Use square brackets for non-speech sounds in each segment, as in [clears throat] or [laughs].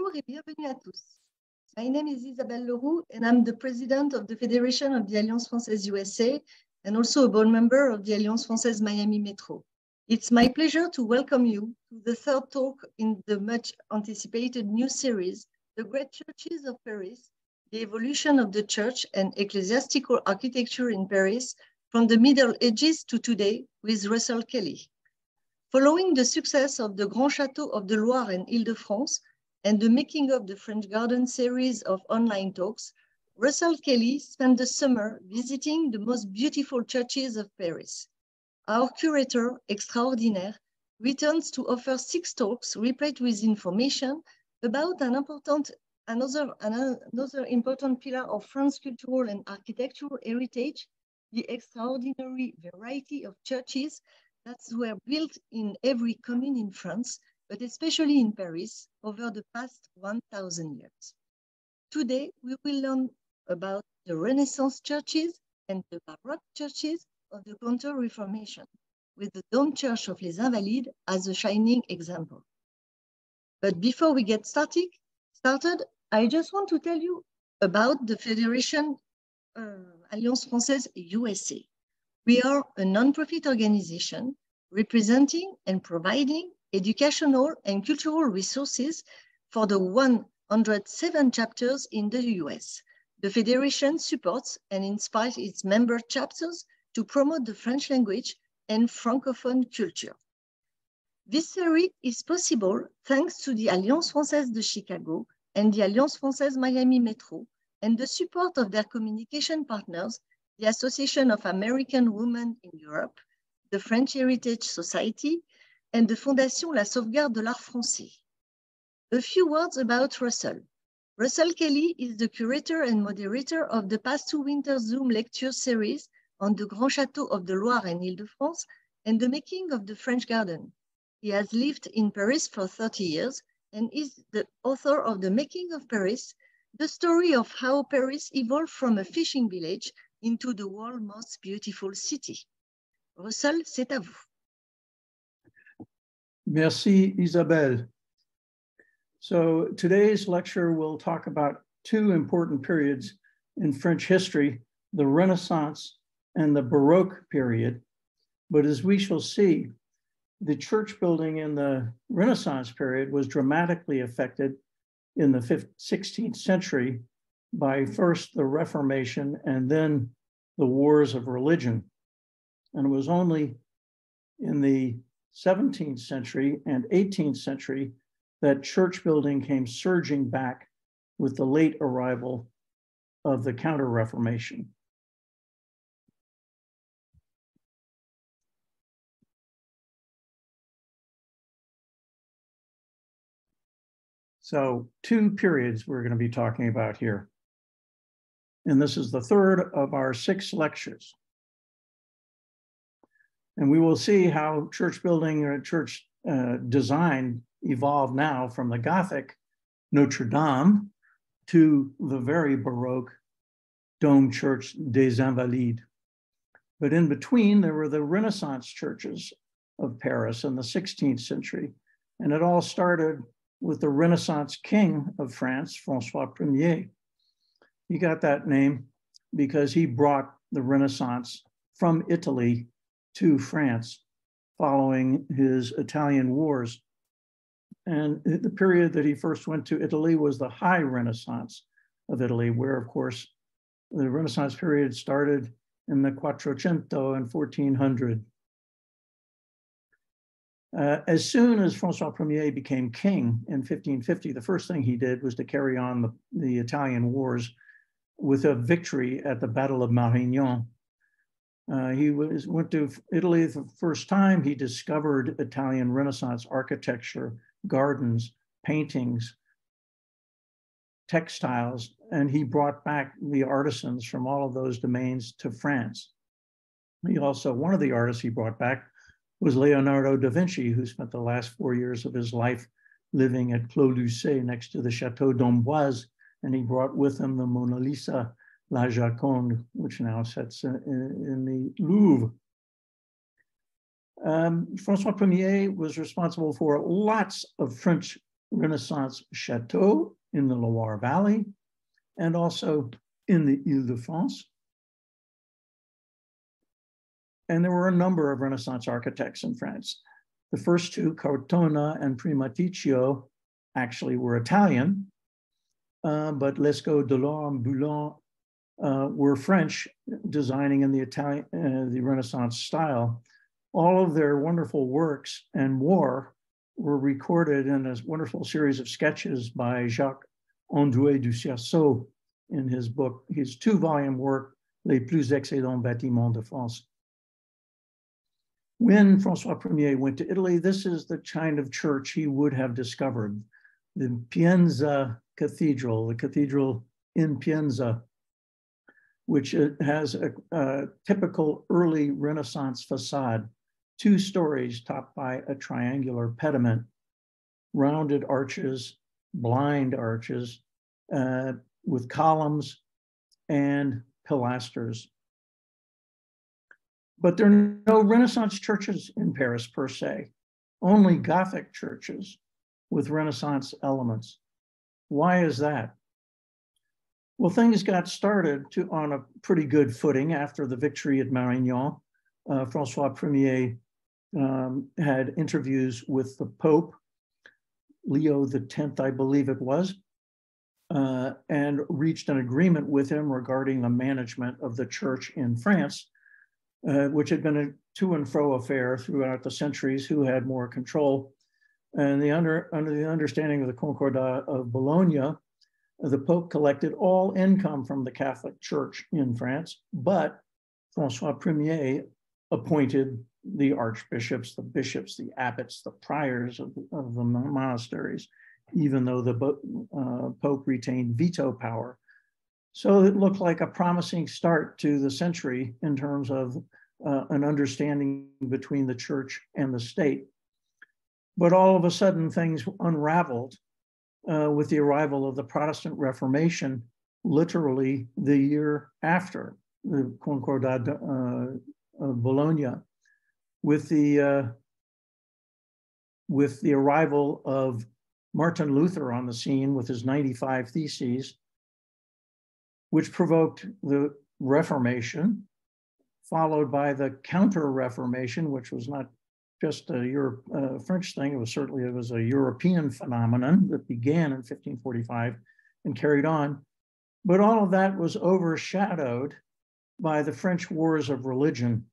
Bonjour et bienvenue à tous. My name is Isabelle Leroux and I'm the president of the Federation of the Alliance Française USA and also a board member of the Alliance Française Miami Metro. It's my pleasure to welcome you to the third talk in the much anticipated new series, The Great Churches of Paris, the evolution of the church and ecclesiastical architecture in Paris from the Middle Ages to today with Russell Kelley. Following the success of the Grands Châteaux of the Loire and Ile-de-France and the making of the French Garden series of online talks, Russell Kelley spent the summer visiting the most beautiful churches of Paris. Our curator extraordinaire returns to offer six talks replete with information about an important, another, another important pillar of France's cultural and architectural heritage, the extraordinary variety of churches that were built in every commune in France, but especially in Paris over the past 1,000 years. Today, we will learn about the Renaissance churches and the Baroque churches of the Counter-Reformation, with the Dome Church of Les Invalides as a shining example. But before we get started, started, I just want to tell you about the Federation uh, Alliance Française USA. We are a non-profit organization representing and providing educational and cultural resources for the 107 chapters in the US. The Federation supports and inspires its member chapters to promote the French language and Francophone culture. This series is possible thanks to the Alliance Française de Chicago and the Alliance Française Miami Metro and the support of their communication partners the Association of American Women in Europe, the French Heritage Society, and the Fondation La Sauvegarde de l'Art Français. A few words about Russell. Russell Kelley is the curator and moderator of the past two winter Zoom lecture series on the Grands Châteaux of the Loire and Ile-de-France and the making of the French Garden. He has lived in Paris for 30 years and is the author of The Making of Paris, the story of how Paris evolved from a fishing village into the world's most beautiful city. Russell, c'est à vous. Merci, Isabelle. So today's lecture will talk about two important periods in French history, the Renaissance and the Baroque period. But as we shall see, the church building in the Renaissance period was dramatically affected in the 15th, 16th century by first the Reformation and then the wars of religion. And it was only in the 17th century and 18th century that church building came surging back with the late arrival of the Counter Reformation. So, two periods we're going to be talking about here. And this is the third of our six lectures. And we will see how church building or church uh, design evolved now from the Gothic Notre Dame to the very Baroque Dome Church des Invalides. But in between, there were the Renaissance churches of Paris in the 16th century. And it all started with the Renaissance king of France, Francois Ier. He got that name because he brought the Renaissance from Italy to France following his Italian wars. And the period that he first went to Italy was the High Renaissance of Italy, where, of course, the Renaissance period started in the Quattrocento and 1400. Uh, as soon as Francois Ier became king in 1550, the first thing he did was to carry on the, the Italian wars with a victory at the Battle of Marignan. Uh, he was, went to Italy the first time. He discovered Italian Renaissance architecture, gardens, paintings, textiles, and he brought back the artisans from all of those domains to France. He also, one of the artists he brought back was Leonardo da Vinci, who spent the last four years of his life living at Clos Lucé next to the Chateau d'Amboise and he brought with him the Mona Lisa, La Joconde, which now sits in, in the Louvre. Um, Francois Ier was responsible for lots of French Renaissance chateaux in the Loire Valley and also in the Ile-de-France. And there were a number of Renaissance architects in France. The first two, Cortona and Primaticcio, actually were Italian, uh, but Lescot, Delorme, Bullant uh, were French, designing in the Italian, uh, the Renaissance style. All of their wonderful works and more were recorded in a wonderful series of sketches by Jacques Androuet du Cerceau in his book, his two-volume work, Les plus excellents bâtiments de France. When Francois Ier went to Italy, this is the kind of church he would have discovered. The Pienza Cathedral, the cathedral in Pienza, which has a, a typical early Renaissance facade, two stories topped by a triangular pediment, rounded arches, blind arches, uh, with columns and pilasters. But there are no Renaissance churches in Paris per se, only Gothic churches with Renaissance elements. Why is that? Well, things got started to, on a pretty good footing after the victory at Marignan. Uh, Francois Premier um, had interviews with the Pope, Leo X, I believe it was, uh, and reached an agreement with him regarding the management of the church in France, uh, which had been a to and fro affair throughout the centuries, who had more control. And the under, under the understanding of the Concordat of Bologna, the Pope collected all income from the Catholic Church in France, but Francois Ier appointed the archbishops, the bishops, the abbots, the priors of, of the monasteries even though the uh, Pope retained veto power. So it looked like a promising start to the century in terms of uh, an understanding between the church and the state. But all of a sudden, things unraveled uh, with the arrival of the Protestant Reformation, literally the year after the Concordat uh, of Bologna, with the uh, with the arrival of Martin Luther on the scene with his 95 Theses, which provoked the Reformation, followed by the Counter Reformation, which was not just a Europe, uh, French thing. It was certainly it was a European phenomenon that began in 1545 and carried on. But all of that was overshadowed by the French Wars of Religion,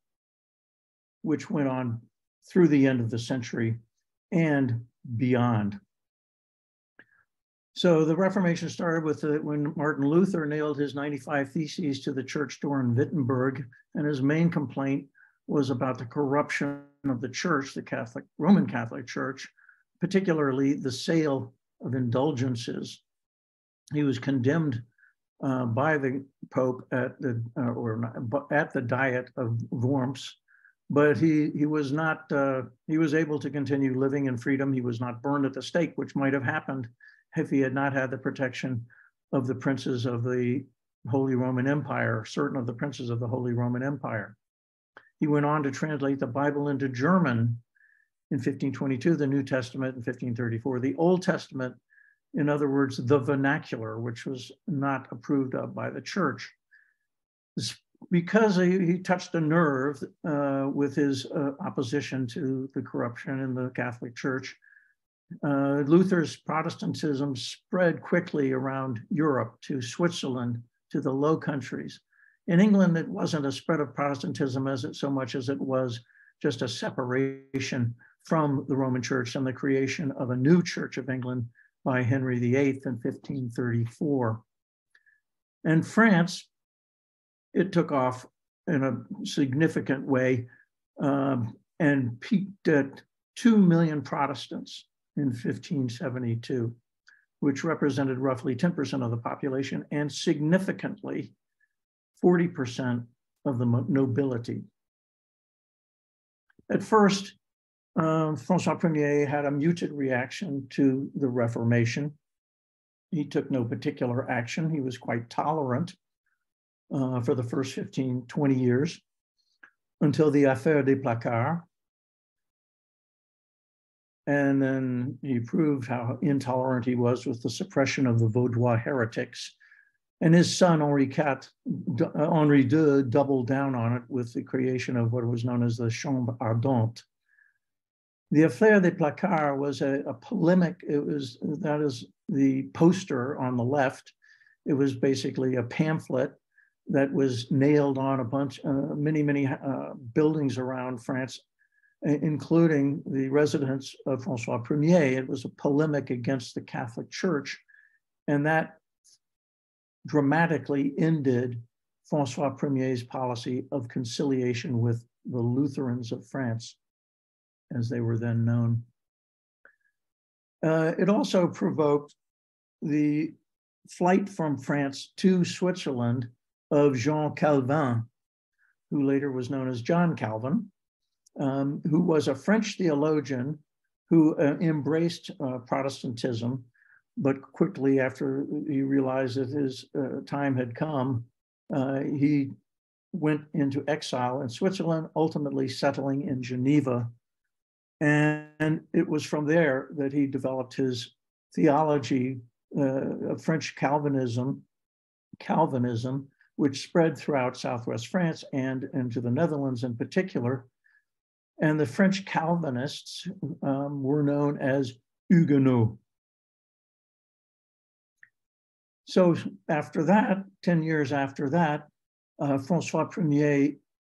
which went on through the end of the century and beyond. So the Reformation started with the, when Martin Luther nailed his 95 Theses to the church door in Wittenberg, and his main complaint was about the corruption of the church, the Catholic, Roman Catholic Church, particularly the sale of indulgences. He was condemned uh, by the Pope at the uh, or not, at the Diet of Worms, but he he was not uh, he was able to continue living in freedom. He was not burned at the stake, which might have happened if he had not had the protection of the princes of the Holy Roman Empire, certain of the princes of the Holy Roman Empire. He went on to translate the Bible into German in 1522, the New Testament in 1534, the Old Testament, in other words, the vernacular, which was not approved of by the church. Because he, he touched a nerve uh, with his uh, opposition to the corruption in the Catholic Church, uh, Luther's Protestantism spread quickly around Europe to Switzerland, to the Low Countries. In England, it wasn't a spread of Protestantism as it so much as it was just a separation from the Roman Church and the creation of a new Church of England by Henry VIII in 1534. And France, it took off in a significant way um, and peaked at 2 million Protestants in 1572, which represented roughly 10% of the population and significantly 40% of the nobility. At first, um, Francois Ier had a muted reaction to the Reformation. He took no particular action. He was quite tolerant uh, for the first 15, 20 years until the Affaire des Placards, And then he proved how intolerant he was with the suppression of the Vaudois heretics. And his son, Henri IV, Henri II, doubled down on it with the creation of what was known as the Chambre Ardente. The Affaire des Placards was a, a polemic. It was, that is the poster on the left. It was basically a pamphlet that was nailed on a bunch, uh, many, many uh, buildings around France including the residence of Francois Premier. It was a polemic against the Catholic Church, and that dramatically ended Francois Premier's policy of conciliation with the Lutherans of France, as they were then known. Uh, it also provoked the flight from France to Switzerland of Jean Calvin, who later was known as John Calvin, um, who was a French theologian who uh, embraced uh, Protestantism, but quickly after he realized that his uh, time had come, uh, he went into exile in Switzerland, ultimately settling in Geneva. And it was from there that he developed his theology uh, of French Calvinism, Calvinism, which spread throughout Southwest France and into the Netherlands in particular, and the French Calvinists um, were known as Huguenots. So after that, 10 years after that, uh, Francois Premier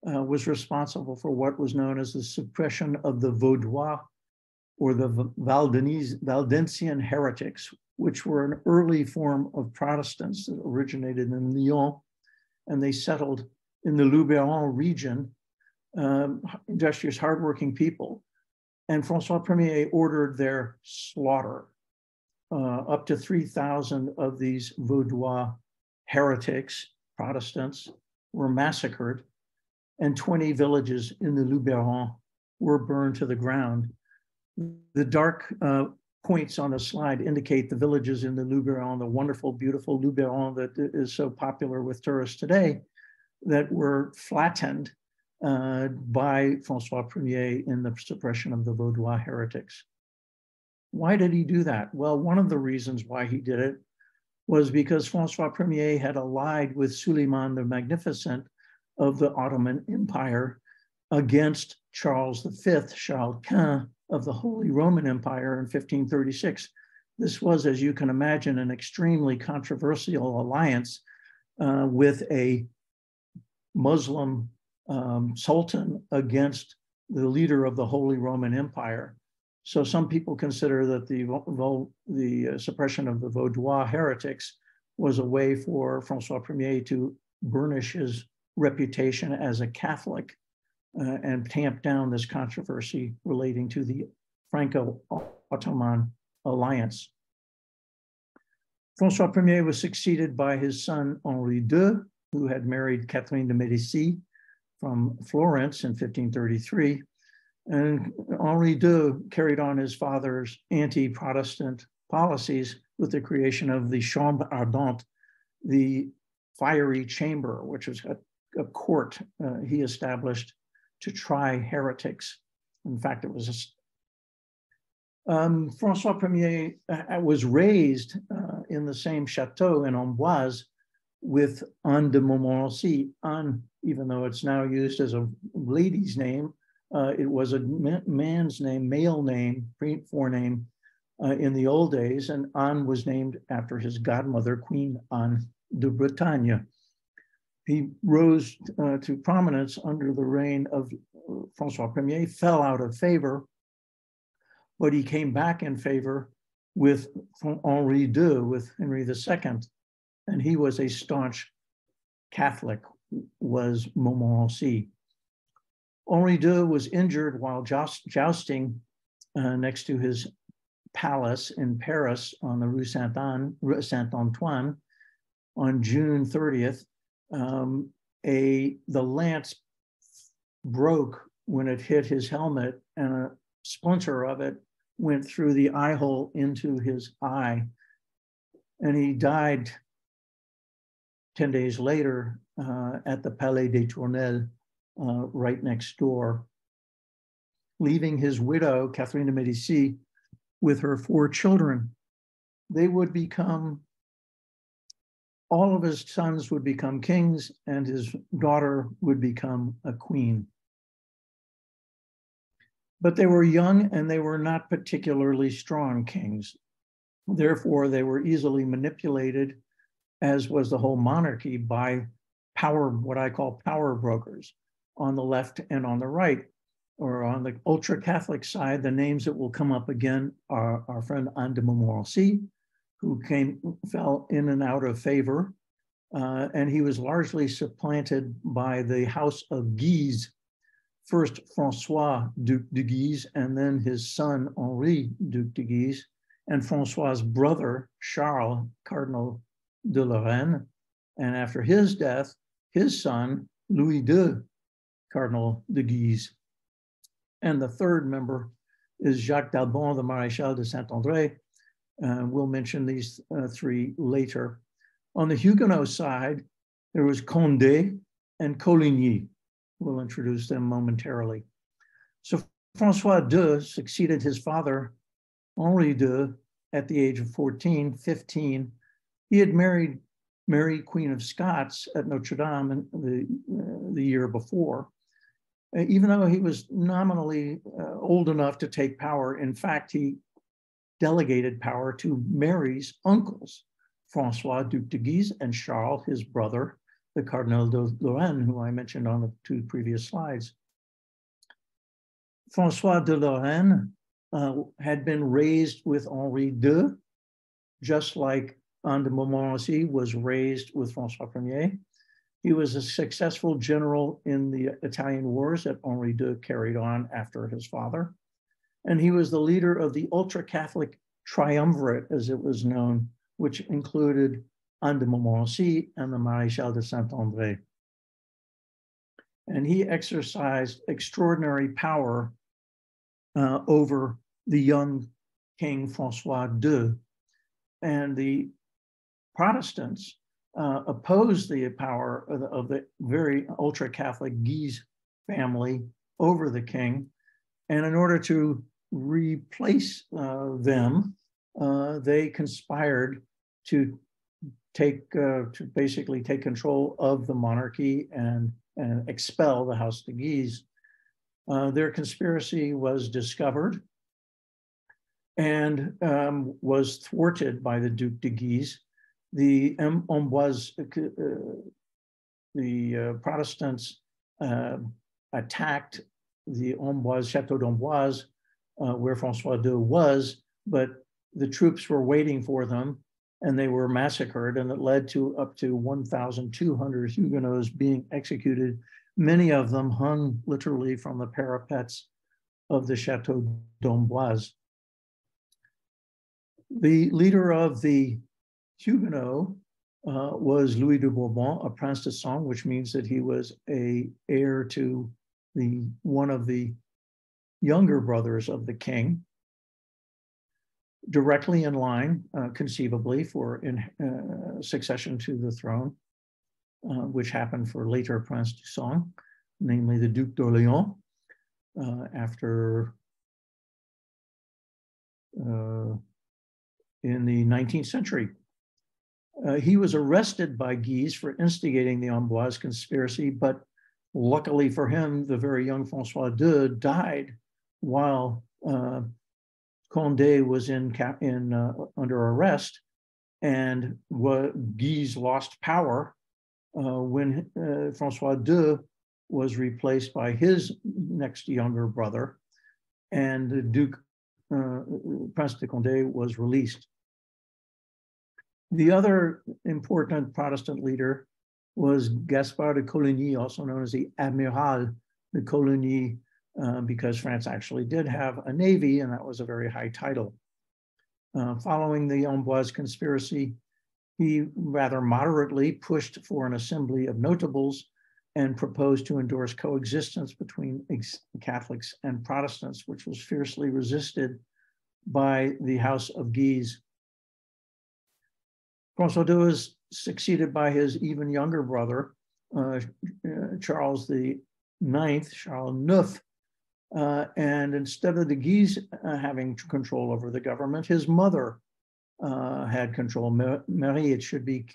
uh, was responsible for what was known as the suppression of the Vaudois or the Valdensian heretics, which were an early form of Protestants that originated in Lyon, and they settled in the Luberon region um, industrious, hardworking people. And Francois Premier ordered their slaughter. Uh, up to 3,000 of these Vaudois heretics, Protestants, were massacred, and 20 villages in the Luberon were burned to the ground. The dark uh, points on the slide indicate the villages in the Luberon, the wonderful, beautiful Luberon that is so popular with tourists today, that were flattened uh, by Francois Premier in the suppression of the Vaudois heretics. Why did he do that? Well, one of the reasons why he did it was because Francois Premier had allied with Suleiman the Magnificent of the Ottoman Empire against Charles V, Charles Quint of the Holy Roman Empire in 1536. This was, as you can imagine, an extremely controversial alliance uh, with a Muslim um, sultan against the leader of the Holy Roman Empire. So some people consider that the, the uh, suppression of the Vaudois heretics was a way for Francois Premier to burnish his reputation as a Catholic uh, and tamp down this controversy relating to the Franco-Ottoman alliance. Francois Premier was succeeded by his son Henri II, who had married Catherine de Medici from Florence in 1533. And Henri II carried on his father's anti Protestant policies with the creation of the Chambre Ardente, the fiery chamber, which was a, a court uh, he established to try heretics. In fact, it was a, um, Francois Premier uh, was raised uh, in the same chateau in Amboise with Anne de Montmorency. Anne, even though it's now used as a lady's name, uh, it was a man's name, male name, forename uh, in the old days, and Anne was named after his godmother, Queen Anne de Bretagne. He rose uh, to prominence under the reign of uh, Francois Premier, fell out of favor, but he came back in favor with Henri II, with Henry II and he was a staunch Catholic, was Montmorency. Henri II was injured while joust, jousting uh, next to his palace in Paris on the Rue Saint-Antoine on June 30th. Um, a, the lance broke when it hit his helmet and a splinter of it went through the eye hole into his eye. And he died 10 days later uh, at the Palais des Tournelles, uh, right next door. leaving his widow, Catherine de Medici, with her four children. They would become, all of his sons would become kings, and his daughter would become a queen. But they were young and they were not particularly strong kings. Therefore, they were easily manipulated, as was the whole monarchy, by power, what I call power brokers on the left and on the right. Or on the ultra Catholic side, the names that will come up again are our friend Anne de Montmorency, who came fell in and out of favor, uh, and he was largely supplanted by the House of Guise, first Francois Duc de Guise, and then his son Henri Duc de Guise, and Francois's brother Charles, Cardinal de Lorraine, and after his death, his son Louis II, Cardinal de Guise. And the third member is Jacques d'Albon, the Maréchal de Saint-André. Uh, we'll mention these uh, three later. On the Huguenot side, there was Condé and Coligny. We'll introduce them momentarily. So Francois II succeeded his father, Henri II, at the age of 14, 15. He had married Mary, Queen of Scots at Notre Dame the, uh, the year before. Uh, even though he was nominally uh, old enough to take power, in fact, he delegated power to Mary's uncles, Francois Duc de Guise and Charles, his brother, the Cardinal de Lorraine, who I mentioned on the two previous slides. Francois de Lorraine uh, had been raised with Henri II, just like Anne de Montmorency was raised with Francois Ier. He was a successful general in the Italian wars that Henri II carried on after his father. And he was the leader of the ultra Catholic triumvirate, as it was known, which included Anne de Montmorency and the Maréchal de Saint-André. And he exercised extraordinary power uh, over the young King Francois II. And the Protestants uh, opposed the power of the, of the very ultra Catholic Guise family over the king. And in order to replace uh, them, uh, they conspired to take uh, to basically take control of the monarchy and, and expel the House de Guise. Uh, their conspiracy was discovered and um, was thwarted by the Duc de Guise. The Amboise, uh, the uh, Protestants uh, attacked the Amboise, Chateau d'Amboise, uh, where Francois II was, but the troops were waiting for them and they were massacred, and it led to up to 1,200 Huguenots being executed. Many of them hung literally from the parapets of the Chateau d'Amboise. The leader of the Huguenot uh, was Louis de Bourbon, a prince de sang, which means that he was a heir to the one of the younger brothers of the king directly in line, uh, conceivably, for in, uh, succession to the throne, uh, which happened for later Prince de Sang, namely the Duc d'Orléans, uh, after uh, in the 19th century. Uh, he was arrested by Guise for instigating the Amboise conspiracy, but luckily for him, the very young Francois II died while Condé was in cap, in uh, under arrest, and what Guise lost power uh, when uh, Francois II was replaced by his next younger brother, and the Duke uh, Prince de Condé was released. The other important Protestant leader was Gaspard de Coligny, also known as the Admiral de Coligny, uh, because France actually did have a navy, and that was a very high title. Uh, following the Amboise conspiracy, he rather moderately pushed for an assembly of notables and proposed to endorse coexistence between Catholics and Protestants, which was fiercely resisted by the House of Guise. II was succeeded by his even younger brother, uh, Charles the Ninth, Charles IX, Uh, and instead of the Guise uh, having control over the government, his mother uh, had control. Marie, it should be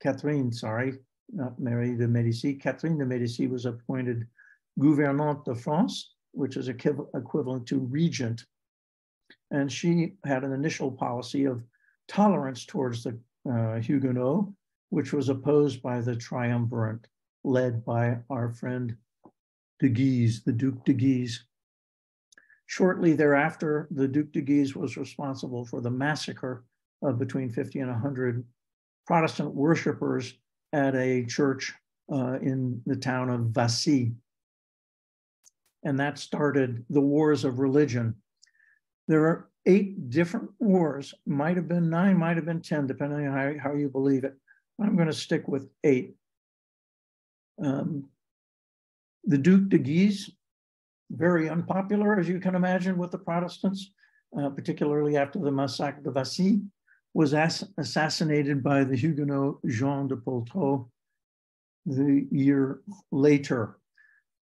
Catherine, sorry, not Marie de Medici. Catherine de Medici was appointed gouvernante de France, which is equivalent to regent. And she had an initial policy of tolerance towards the uh, Huguenots, which was opposed by the triumvirate led by our friend de Guise, the Duc de Guise. Shortly thereafter, the Duc de Guise was responsible for the massacre of between 50 and 100 Protestant worshippers at a church uh, in the town of Vassy. And that started the wars of religion. There are eight different wars, might have been nine, might have been 10, depending on how, how you believe it. I'm going to stick with eight. Um, the Duc de Guise, very unpopular, as you can imagine, with the Protestants, uh, particularly after the massacre de Vassy, was ass assassinated by the Huguenot Jean de Poltrot the year later.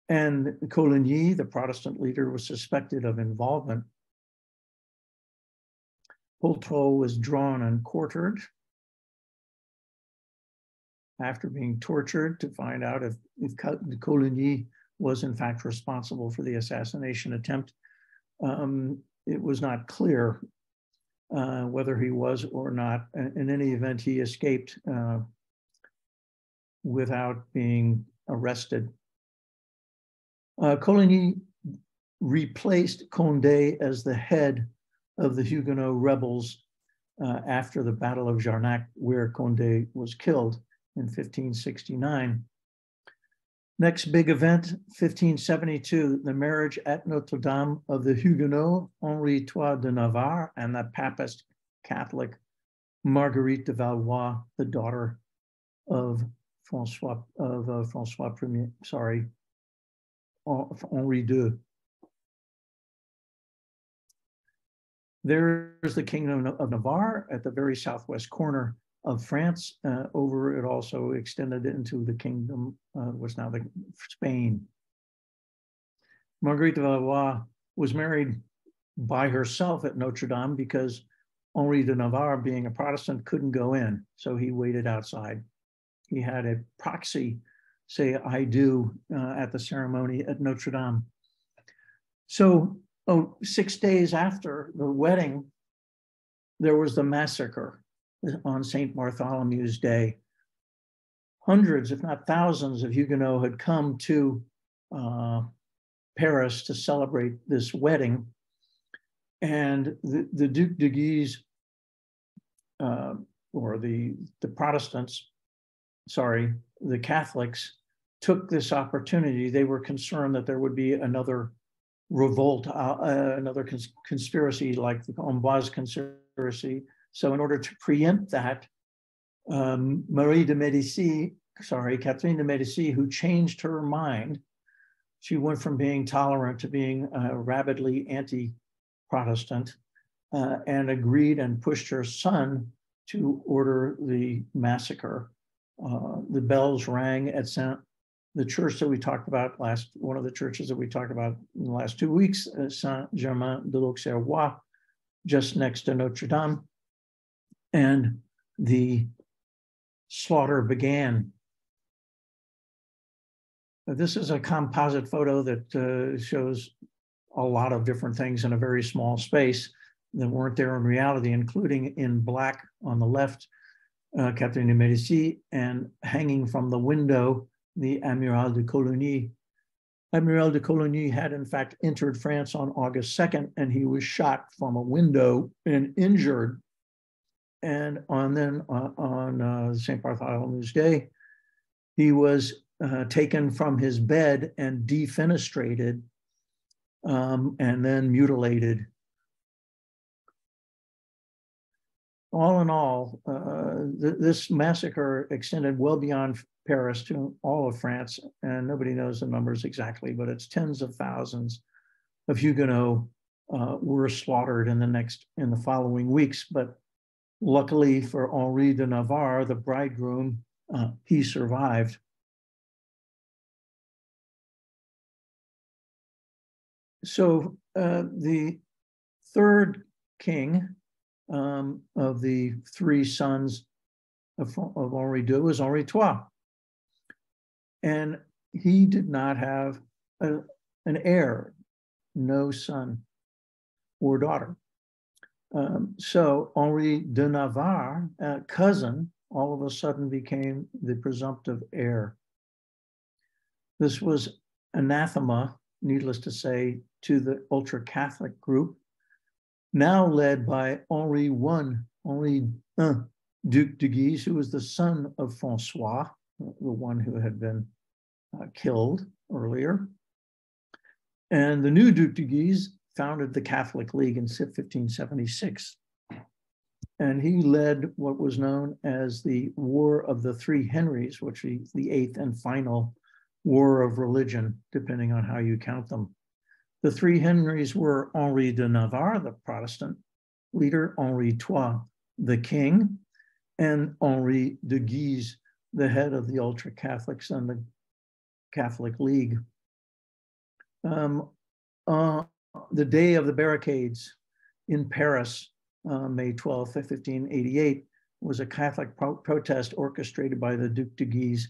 And Coligny, the Protestant leader, was suspected of involvement. Poltrot was drawn and quartered after being tortured to find out if, if Coligny was in fact responsible for the assassination attempt. Um, it was not clear uh, whether he was or not. In any event, he escaped uh, without being arrested. Uh, Coligny replaced Condé as the head of the Huguenot rebels uh, after the Battle of Jarnac, where Condé was killed in 1569. Next big event, 1572, the marriage at Notre Dame of the Huguenot Henri III de Navarre and the Papist Catholic Marguerite de Valois, the daughter of Francois of uh, Francois Premier, sorry, Henri II. There's the Kingdom of Navarre at the very southwest corner of France. Uh, over it also extended into the kingdom, uh, was now the Spain. Marguerite de Valois was married by herself at Notre Dame because Henri de Navarre, being a Protestant, couldn't go in. So he waited outside. He had a proxy say, I do uh, at the ceremony at Notre Dame. So oh, six days after the wedding, there was the massacre on St. Bartholomew's Day. Hundreds, if not thousands, of Huguenots had come to uh, Paris to celebrate this wedding. And the, the Duc de Guise, uh, or the, the Protestants, sorry, the Catholics, took this opportunity. They were concerned that there would be another revolt, uh, uh, another cons conspiracy like the Amboise conspiracy so in order to preempt that, um, Marie de Medici, sorry, Catherine de Medici, who changed her mind, she went from being tolerant to being uh, rabidly anti-Protestant uh, and agreed and pushed her son to order the massacre. Uh, the bells rang at Saint, the church that we talked about last, one of the churches that we talked about in the last two weeks, uh, Saint Germain de l'Auxerrois, just next to Notre Dame and the slaughter began. This is a composite photo that uh, shows a lot of different things in a very small space that weren't there in reality, including in black on the left, uh, Catherine de Medici, and hanging from the window, the Amiral de Coligny. Amiral de Coligny had in fact entered France on August 2nd, and he was shot from a window and injured and on then uh, on uh, St. Bartholomew's Day, he was uh, taken from his bed and defenestrated um, and then mutilated. All in all, uh, th this massacre extended well beyond Paris to all of France, and nobody knows the numbers exactly, but it's tens of thousands of Huguenots uh, were slaughtered in the next in the following weeks. But Luckily for Henri de Navarre, the bridegroom, uh, he survived. so uh, the third king um, of the three sons of, of Henri II was Henri III. And he did not have a, an heir, no son or daughter. Um, so Henri de Navarre, a cousin, all of a sudden became the presumptive heir. This was anathema, needless to say, to the ultra Catholic group, now led by Henri I, Henri I, Duc de Guise, who was the son of Francois, the one who had been uh, killed earlier. And the new Duc de Guise founded the Catholic League in 1576. And he led what was known as the War of the Three Henrys, which is the eighth and final war of religion, depending on how you count them. The three Henrys were Henri de Navarre, the Protestant leader, Henri III, the king, and Henri de Guise, the head of the ultra Catholics and the Catholic League. Um, uh, the day of the barricades in Paris, uh, May 12, 1588, was a Catholic pro protest orchestrated by the Duc de Guise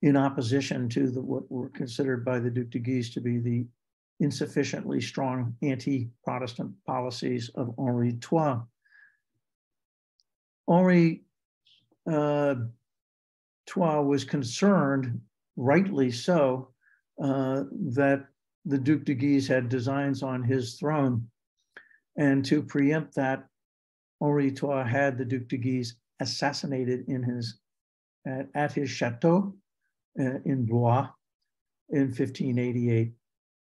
in opposition to the, what were considered by the Duc de Guise to be the insufficiently strong anti-Protestant policies of Henri III. Henri uh, was concerned, rightly so, uh, that the Duc de Guise had designs on his throne. And to preempt that, Henri III had the Duc de Guise assassinated in his, at, at his chateau uh, in Blois in 1588.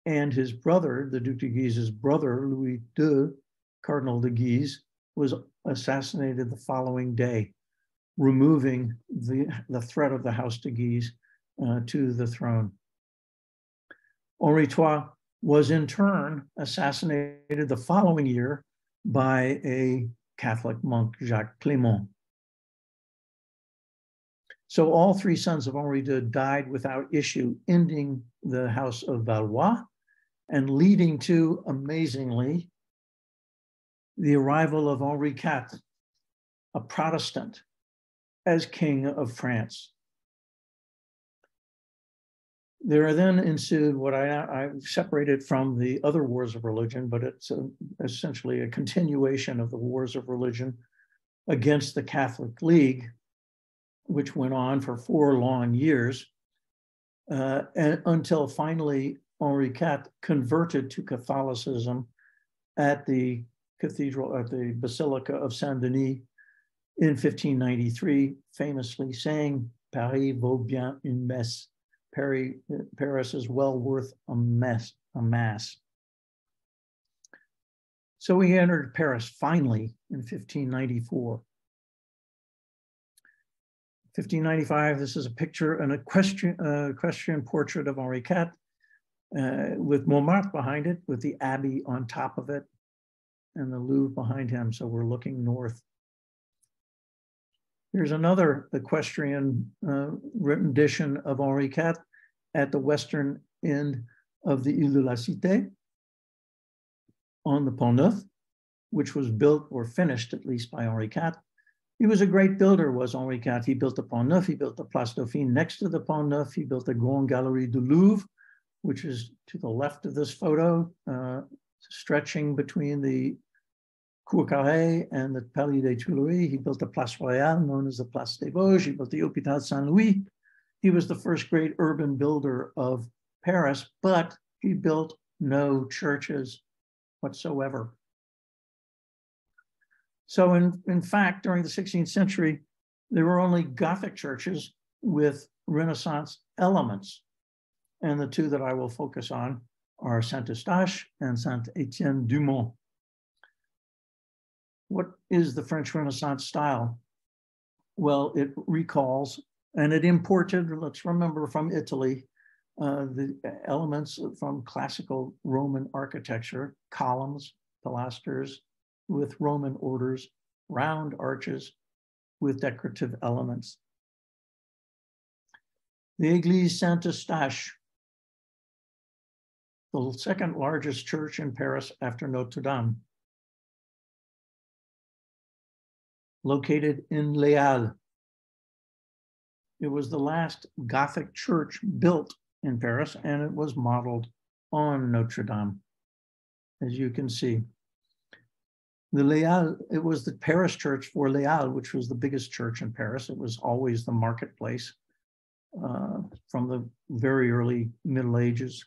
And his brother, the Duc de Guise's brother, Louis II, Cardinal de Guise, was assassinated the following day, removing the, the threat of the House de Guise uh, to the throne. Henri III was in turn assassinated the following year by a Catholic monk, Jacques Clément. So all three sons of Henri II died without issue, ending the House of Valois and leading to, amazingly, the arrival of Henri IV, a Protestant, as King of France. There then ensued what I, I separated from the other wars of religion, but it's a, essentially a continuation of the wars of religion against the Catholic League which went on for four long years uh, and, until finally Henri IV converted to Catholicism at the cathedral, at the Basilica of Saint Denis in 1593, famously saying, Paris vaut bien une messe. Paris, Paris is well worth a mess, a mass. So he entered Paris finally in 1594. 1595, this is a picture, an equestrian, uh, equestrian portrait of Henri IV uh, with Montmartre behind it, with the Abbey on top of it, and the Louvre behind him. So we're looking north. Here's another equestrian uh, rendition of Henri IV at the western end of the Ile de la Cité on the Pont Neuf, which was built or finished at least by Henri IV he was a great builder, was Henri IV. He built the Pont Neuf, he built the Place Dauphine next to the Pont Neuf, he built the Grande Galerie du Louvre, which is to the left of this photo, uh, stretching between the Cour Carrée and the Palais des Tuileries. He built the Place Royale, known as the Place des Vosges. He built the Hôpital Saint-Louis. He was the first great urban builder of Paris, but he built no churches whatsoever. So in, in fact, during the 16th century, there were only Gothic churches with Renaissance elements. And the two that I will focus on are Saint Eustache and Saint Etienne du Mont. What is the French Renaissance style? Well, it recalls and it imported, let's remember from Italy, uh, the elements from classical Roman architecture, columns, pilasters, with Roman orders, round arches with decorative elements. The Église Saint-Eustache the second largest church in Paris after Notre Dame. Located in Halles. It was the last Gothic church built in Paris, and it was modeled on Notre Dame, as you can see. The Halles, it was the Paris church for Halles, which was the biggest church in Paris. It was always the marketplace uh, from the very early Middle Ages.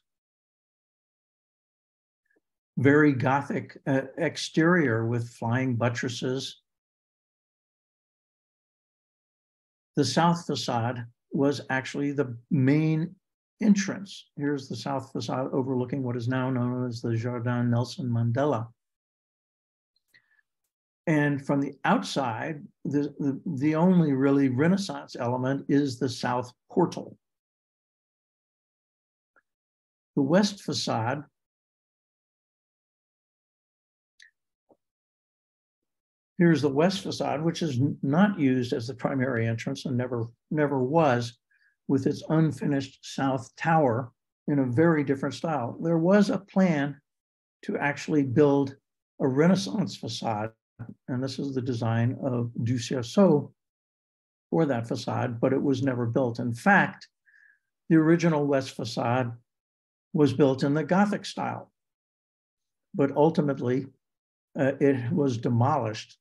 Very Gothic uh, exterior with flying buttresses. The south facade was actually the main entrance. Here's the south facade overlooking what is now known as the Jardin Nelson Mandela. And from the outside, the, the, the, only really Renaissance element is the south portal. The west facade Here's the west facade, which is not used as the primary entrance and never, never was, with its unfinished south tower in a very different style. There was a plan to actually build a Renaissance facade, and this is the design of Du Cerceau for that facade, but it was never built. In fact, the original west facade was built in the Gothic style, but ultimately uh, it was demolished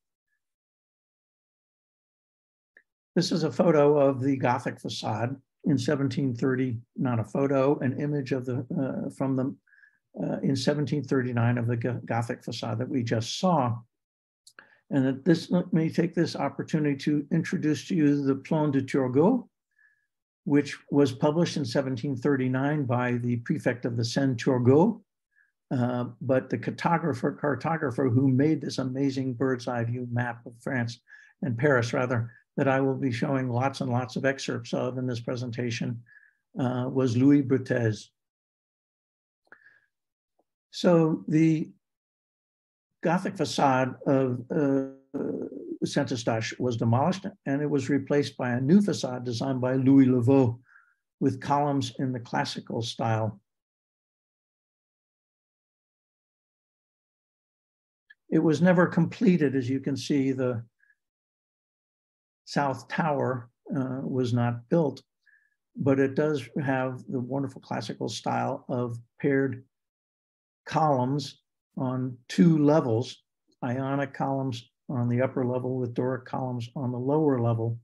This is a photo of the Gothic facade in 1730, not a photo, an image of the uh, from the uh, in 1739 of the Gothic facade that we just saw. And that this let me take this opportunity to introduce to you the Plan de Turgot, which was published in 1739 by the prefect of the Seine Turgot. Uh, but the cartographer, cartographer who made this amazing bird's eye view map of France and Paris, rather, that I will be showing lots and lots of excerpts of in this presentation uh, was Louis Bretéz. So the Gothic facade of uh, Saint-Eustache was demolished and it was replaced by a new facade designed by Louis Le Vau with columns in the classical style. It was never completed, as you can see, the South Tower uh, was not built, but it does have the wonderful classical style of paired columns on two levels, ionic columns on the upper level with Doric columns on the lower level.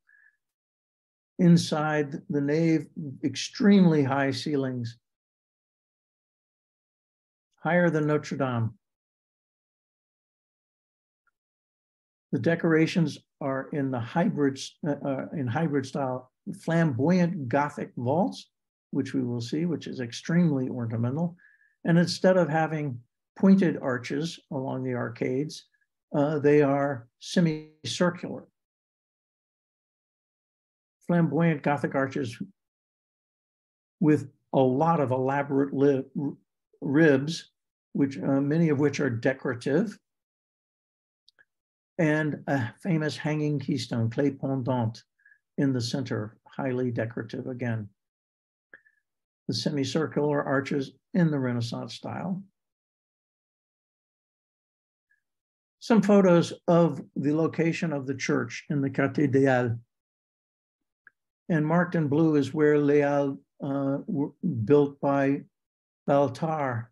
Inside the nave, extremely high ceilings, higher than Notre Dame. The decorations are in the hybrids, uh, uh, in hybrid style, flamboyant Gothic vaults, which we will see, which is extremely ornamental. And instead of having pointed arches along the arcades, uh, they are semicircular. Flamboyant Gothic arches with a lot of elaborate ribs, which uh, many of which are decorative, and a famous hanging keystone, clé pendante, in the center, highly decorative again. The semicircular arches in the Renaissance style. Some photos of the location of the church in the Halles. And marked in blue is where Halles uh, built by Baltard,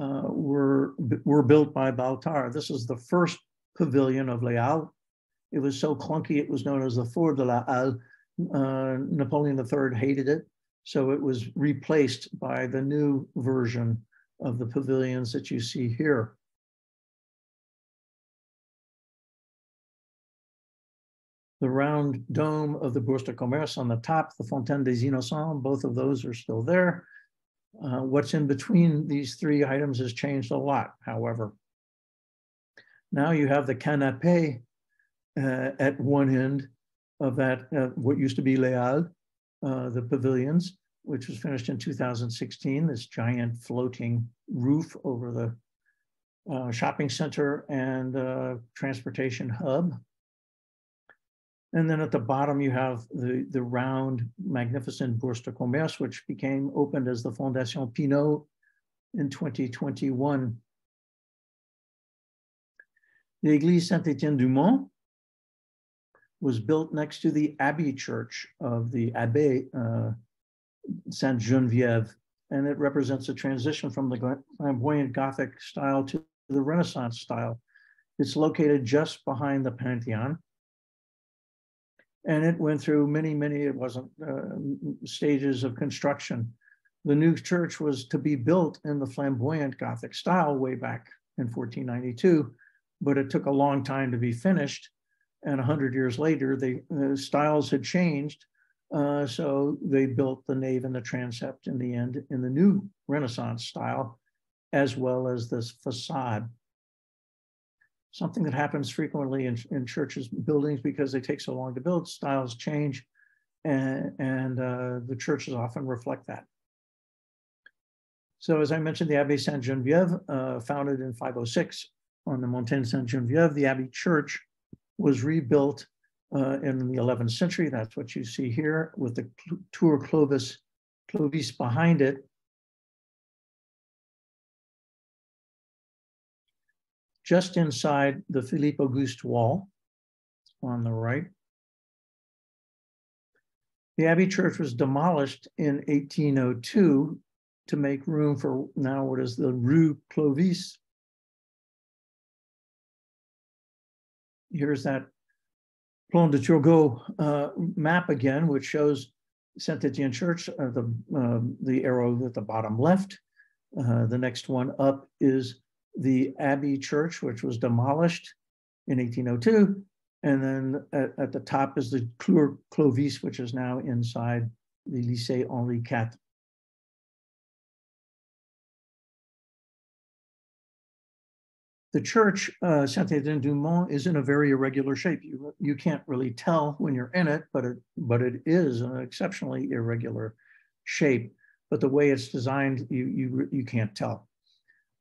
uh, were, were built by Baltard. This is the first pavilion of Halles. It was so clunky, it was known as the Fort de la Halle. Uh, Napoleon III hated it, so it was replaced by the new version of the pavilions that you see here. The round dome of the Bourse de Commerce on the top, the Fontaine des Innocents, both of those are still there. Uh, what's in between these three items has changed a lot, however. Now you have the Canopée uh, at one end of that, uh, what used to be Halles, uh, the pavilions, which was finished in 2016, this giant floating roof over the uh, shopping center and uh, transportation hub. And then at the bottom, you have the, the round, magnificent Bourse de Commerce, which became opened as the Fondation Pinault in 2021. The Église Saint-Étienne du Mont was built next to the Abbey Church of the Abbé uh, Sainte Geneviève, and it represents a transition from the flamboyant Gothic style to the Renaissance style. It's located just behind the Pantheon. And it went through many, many, it wasn't uh, stages of construction. The new church was to be built in the flamboyant Gothic style way back in 1492, but it took a long time to be finished. And 100 years later, the, styles had changed. Uh, so they built the nave and the transept in the end in the new Renaissance style, as well as this facade. Something that happens frequently in, in churches, buildings, because they take so long to build, styles change, and, and uh, the churches often reflect that. So as I mentioned, the Abbey Saint Genevieve, uh, founded in 506 on the Montagne Sainte-Geneviève, the Abbey Church was rebuilt uh, in the 11th century. That's what you see here with the Tour Clovis, Clovis behind it. Just inside the Philippe Auguste wall on the right. The Abbey Church was demolished in 1802 to make room for now what is the Rue Clovis. Here's that Plan de Turgot uh, map again, which shows Saint Etienne Church, uh, the, uh, the arrow at the bottom left. Uh, the next one up is the Abbey Church, which was demolished in 1802. And then at, at the top is the Clovis, which is now inside the Lycée Henri IV. The church, uh, Saint-Étienne-du-Mont, is in a very irregular shape. You, you can't really tell when you're in it, but it, but it is an exceptionally irregular shape. But the way it's designed, you, you, you can't tell.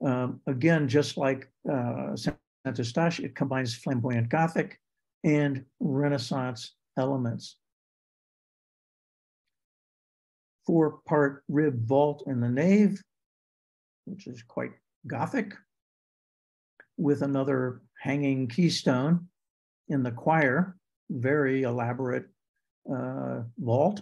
Um, again, just like uh, Saint-Eustache, it combines flamboyant Gothic and Renaissance elements. Four-part rib vault in the nave, which is quite Gothic with another hanging keystone in the choir, very elaborate uh, vault.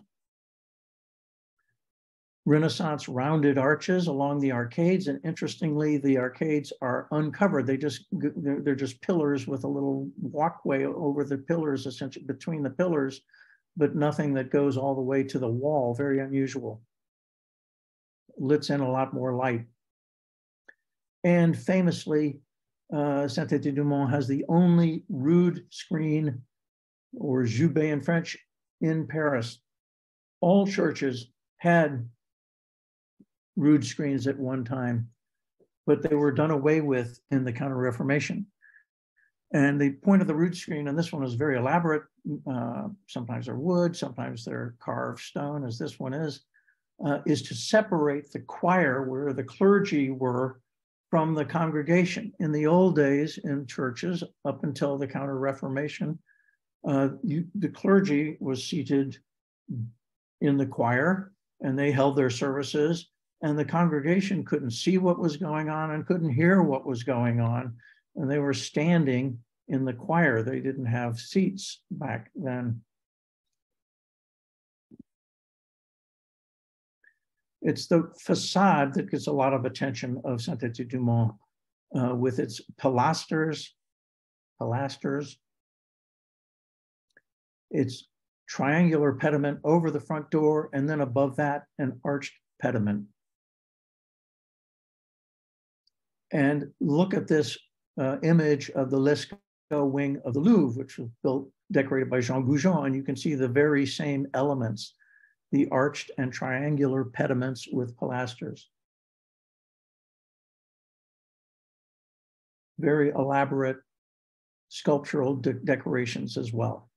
Renaissance rounded arches along the arcades, and interestingly, the arcades are uncovered. They just they're, just pillars with a little walkway over the pillars, essentially between the pillars, but nothing that goes all the way to the wall. Very unusual. Lets in a lot more light. And famously, uh, Saint-Étienne-du-Mont has the only rood screen or jubé in French in Paris. All churches had rood screens at one time, but they were done away with in the Counter Reformation. And the point of the rood screen, and this one is very elaborate. Uh, sometimes they're wood, sometimes they're carved stone, as this one is, uh, is to separate the choir where the clergy were from the congregation. In the old days in churches, up until the Counter Reformation, uh, the clergy was seated in the choir and they held their services, and the congregation couldn't see what was going on and couldn't hear what was going on. And they were standing in the choir. They didn't have seats back then. It's the facade that gets a lot of attention of Saint-Étienne-du-Mont uh, with its pilasters, pilasters, its triangular pediment over the front door, and then above that, an arched pediment. And look at this uh, image of the Lescot wing of the Louvre, which was built, decorated by Jean Goujon, and you can see the very same elements the arched and triangular pediments with pilasters. Very elaborate sculptural de decorations as well.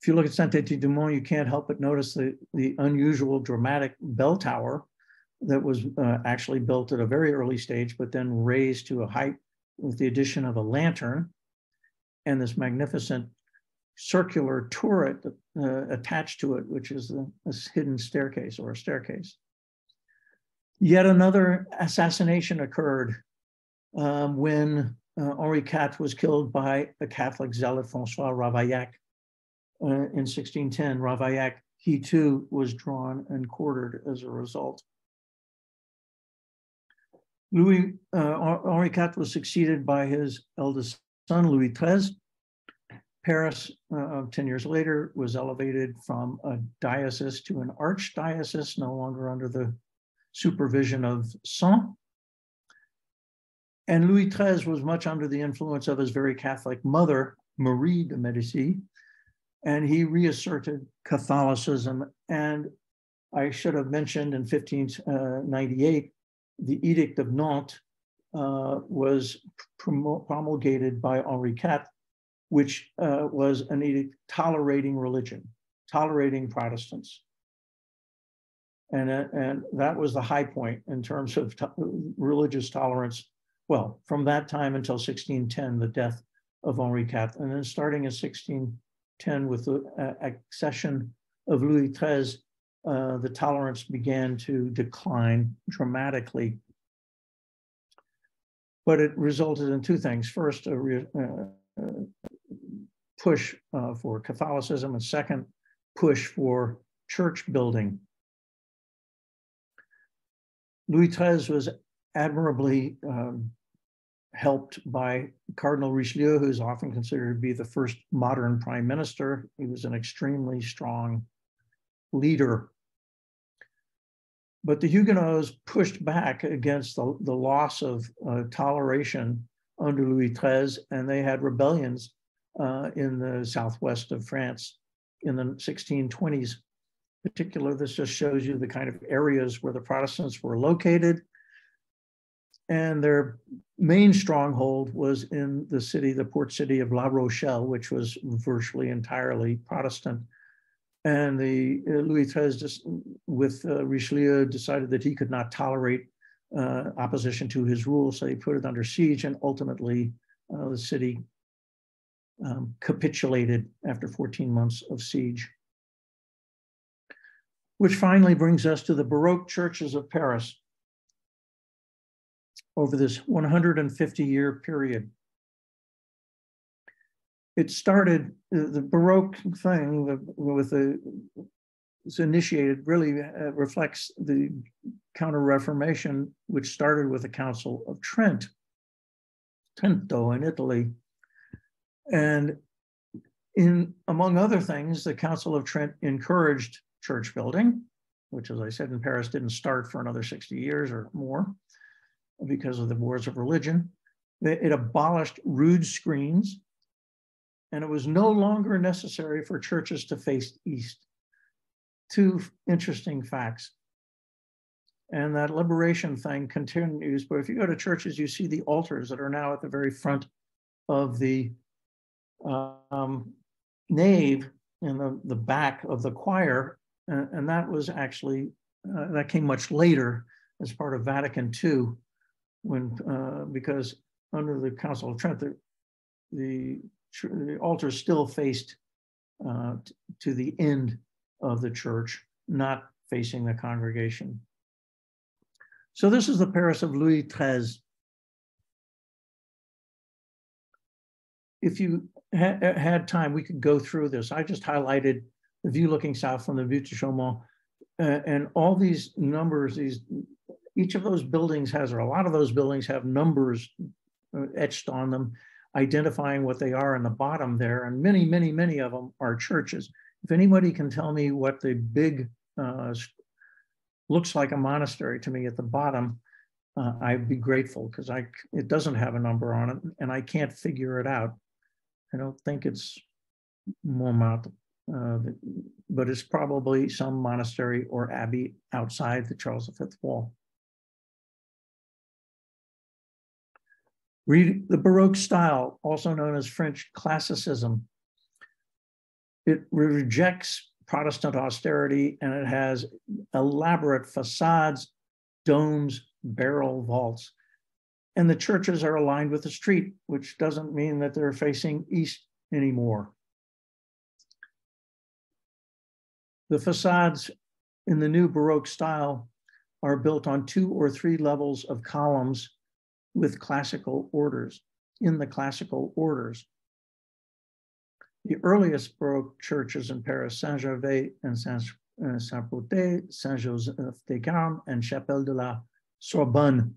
If you look at Saint-Étienne-du-Mont, you can't help but notice the, the unusual dramatic bell tower that was uh, actually built at a very early stage, but then raised to a height with the addition of a lantern and this magnificent circular turret uh, attached to it, which is a, hidden staircase or a staircase. Yet another assassination occurred um, when uh, Henri IV was killed by a Catholic zealot, Francois Ravaillac, uh, in 1610. Ravaillac, he too was drawn and quartered as a result. Louis uh, Henri IV was succeeded by his eldest son, Louis XIII. Paris, uh, 10 years later, was elevated from a diocese to an archdiocese, no longer under the supervision of Sens. And Louis XIII was much under the influence of his very Catholic mother, Marie de Medici, and he reasserted Catholicism. And I should have mentioned in 1598, the Edict of Nantes uh, was promulgated by Henri IV, which uh, was an edict tolerating religion, tolerating Protestants. And, uh, and that was the high point in terms of to religious tolerance. Well, from that time until 1610, the death of Henri IV. And then starting in 1610 with the uh, accession of Louis XIII, uh, the tolerance began to decline dramatically. But it resulted in two things. First, a re, uh, push uh, for Catholicism, and second, push for church building. Louis XIII was admirably um, helped by Cardinal Richelieu, who's often considered to be the first modern prime minister. He was an extremely strong leader but the Huguenots pushed back against the, the loss of uh, toleration under Louis XIII, and they had rebellions uh, in the southwest of France in the 1620s. In particular, this just shows you the kind of areas where the Protestants were located. And their main stronghold was in the city, the port city of La Rochelle, which was virtually entirely Protestant. And the uh, Louis XIII just with uh, Richelieu decided that he could not tolerate uh, opposition to his rule, so he put it under siege, and ultimately uh, the city um, capitulated after 14 months of siege. Which finally brings us to the Baroque churches of Paris over this 150 year period it started the Baroque thing with the it's initiated really uh, reflects the Counter Reformation, which started with the Council of Trent, Trento in Italy, and in among other things, the Council of Trent encouraged church building, which, as I said, in Paris didn't start for another 60 years or more because of the wars of religion. It abolished rood screens and it was no longer necessary for churches to face east. Two interesting facts. And that liberation thing continues, but if you go to churches, you see the altars that are now at the very front of the um, nave in the, the back of the choir. And, and that was actually, uh, that came much later as part of Vatican II, when, uh, because under the Council of Trent, the, the the altar still faced uh, to the end of the church, not facing the congregation. So this is the Paris of Louis XIII. If you ha had time, we could go through this. I just highlighted the view looking south from the Butte de Chaumont, uh, and all these numbers, these each of those buildings has, or a lot of those buildings have numbers uh, etched on them identifying what they are in the bottom there. And many, many, many of them are churches. If anybody can tell me what the big uh, looks like a monastery to me at the bottom, uh, I'd be grateful because I it doesn't have a number on it and I can't figure it out. I don't think it's Montmartre, uh, but it's probably some monastery or abbey outside the Charles V wall. Read the Baroque style, also known as French classicism. It rejects Protestant austerity and it has elaborate facades, domes, barrel vaults. And the churches are aligned with the street, which doesn't mean that they're facing east anymore. The facades in the new Baroque style are built on two or three levels of columns with classical orders, in the classical orders. The earliest Baroque churches in Paris, Saint-Gervais and uh, Saint-Protais, Saint-Joseph des Carmes, and Chapelle de la Sorbonne.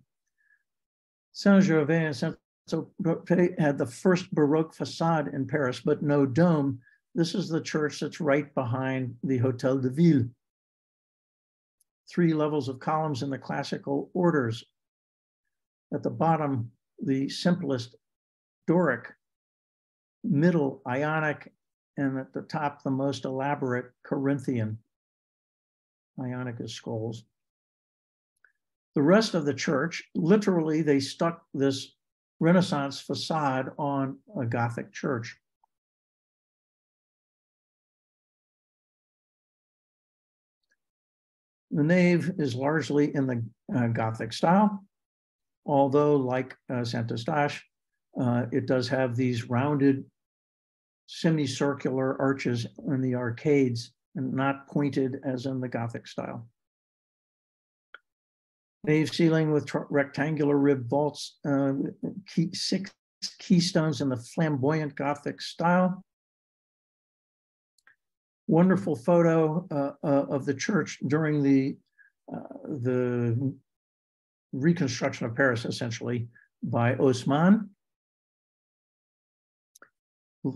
Saint-Gervais and Saint-Protais had the first Baroque facade in Paris, but no dome. This is the church that's right behind the Hotel de Ville. Three levels of columns in the classical orders. At the bottom, the simplest Doric middle Ionic, and at the top, the most elaborate Corinthian Ionicus scrolls. The rest of the church, literally, they stuck this Renaissance facade on a Gothic church. The nave is largely in the uh, Gothic style, although like uh, Saint Eustache, uh, it does have these rounded semicircular arches in the arcades and not pointed as in the Gothic style. Nave ceiling with rectangular rib vaults, uh, key, six keystones in the flamboyant Gothic style. Wonderful photo uh, uh, of the church during the, uh, the reconstruction of Paris, essentially, by Haussmann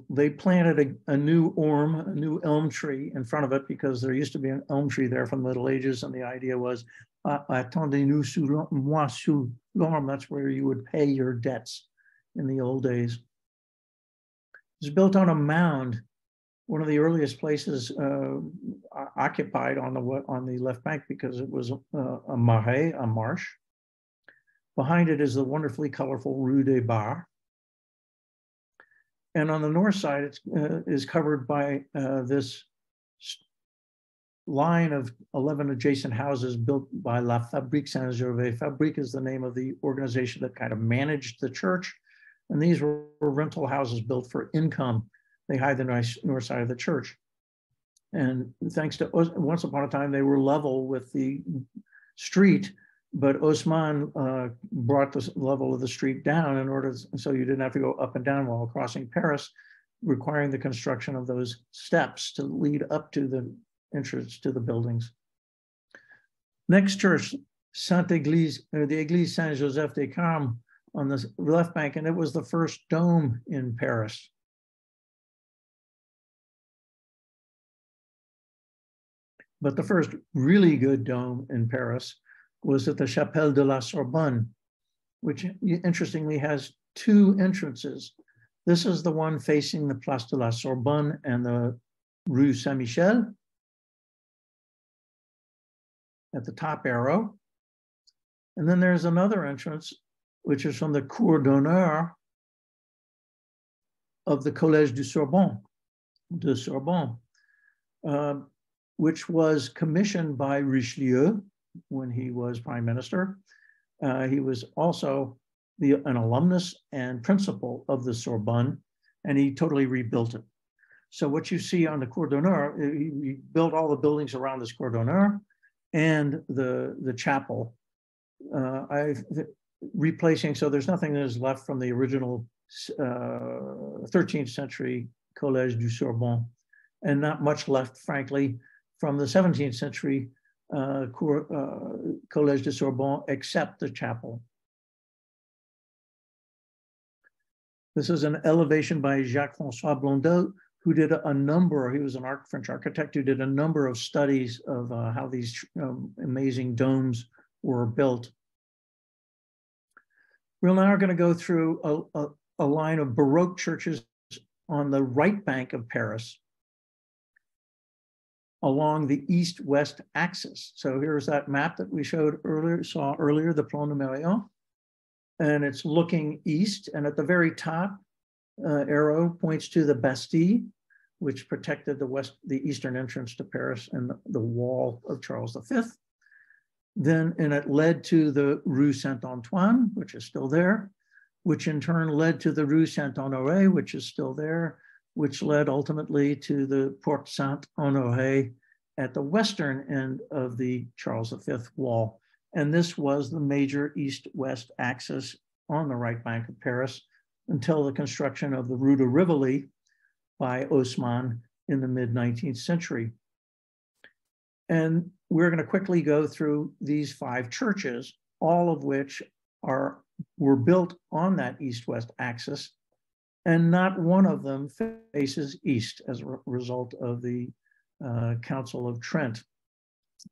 they planted a, a, new orm, a new elm tree in front of it because there used to be an elm tree there from the Middle Ages. And the idea was, attendez-nous sous moi sous l'orme. That's where you would pay your debts in the old days. It's built on a mound, one of the earliest places uh, occupied on the on the left bank because it was a, a marais, a marsh. Behind it is the wonderfully colorful Rue des Barres and on the north side, it uh, is covered by uh, this line of 11 adjacent houses built by La Fabrique Saint-Gervais. Fabrique is the name of the organization that kind of managed the church. And these were rental houses built for income. They hide the nice north side of the church. And thanks to, once upon a time, they were level with the street but Haussmann uh, brought the level of the street down in order so you didn't have to go up and down while crossing Paris, requiring the construction of those steps to lead up to the entrance to the buildings. Next church, Sainte Eglise, uh, the Église Saint Joseph des Carmes on the left bank, and it was the first dome in Paris. But the first really good dome in Paris was at the Chapelle de la Sorbonne, which interestingly has two entrances. This is the one facing the Place de la Sorbonne and the Rue Saint-Michel at the top arrow. And then there's another entrance, which is from the Cour d'honneur of the Collège du Sorbonne, de Sorbonne, uh, which was commissioned by Richelieu when he was prime minister. Uh, he was also the, an alumnus and principal of the Sorbonne, and he totally rebuilt it. So what you see on the uh, he, he, built all the buildings around this Cour d'honneur and the, the chapel. Uh, I replacing, so there's nothing that is left from the original uh, 13th century Collège du Sorbonne, and not much left, frankly, from the 17th century uh, uh, Collège de Sorbonne except the chapel. This is an elevation by Jacques-François Blondel, who did a, number, he was an art, French architect who did a number of studies of uh, how these um, amazing domes were built. We're now going to go through a, a, a line of Baroque churches on the right bank of Paris along the east-west axis. So here's that map that we showed earlier, saw earlier, the Plan de Mérian. And it's looking east, and at the very top, uh, arrow points to the Bastille, which protected the west, the eastern entrance to Paris and the, the wall of Charles V. Then, and it led to the Rue Saint-Antoine, which is still there, which in turn led to the Rue Saint-Honoré, which is still there, which led ultimately to the Porte Saint Honoré at the western end of the Charles V wall. And this was the major east-west axis on the right bank of Paris until the construction of the Rue de Rivoli by Haussmann in the mid 19th century. And we're going to quickly go through these five churches, all of which are were built on that east-west axis, and not one of them faces east as a result of the uh, Council of Trent.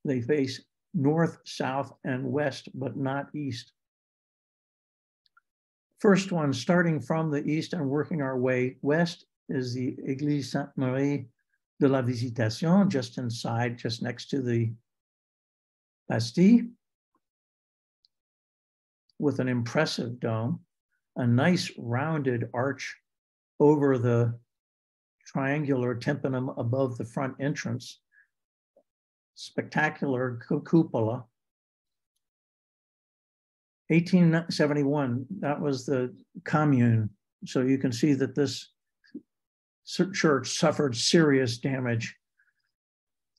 They face north, south, and west, but not east. First one, starting from the east and working our way west, is the Église Sainte-Marie de la Visitation, just inside, just next to the Bastille, with an impressive dome, a nice rounded arch over the triangular tympanum above the front entrance, spectacular cupola. 1871, that was the commune. So you can see that this church suffered serious damage,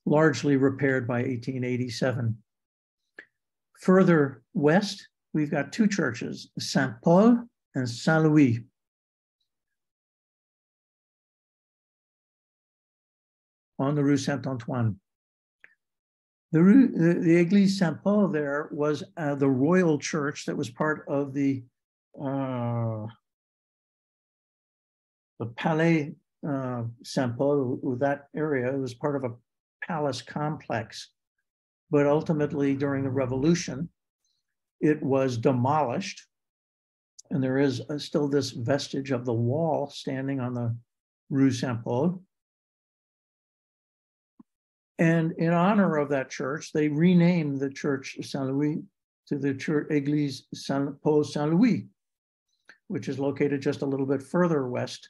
largely repaired by 1887. Further west, we've got two churches, Saint Paul and Saint Louis. On the Rue Saint Antoine. The, Rue, the, the Église Saint Paul there was uh, the royal church that was part of the uh, the Palais uh, Saint Paul, that area. It was part of a palace complex. But ultimately, during the revolution, it was demolished. And there is uh, still this vestige of the wall standing on the Rue Saint Paul. And in honor of that church, they renamed the church Saint Louis to the church Église Saint Paul Saint Louis, which is located just a little bit further west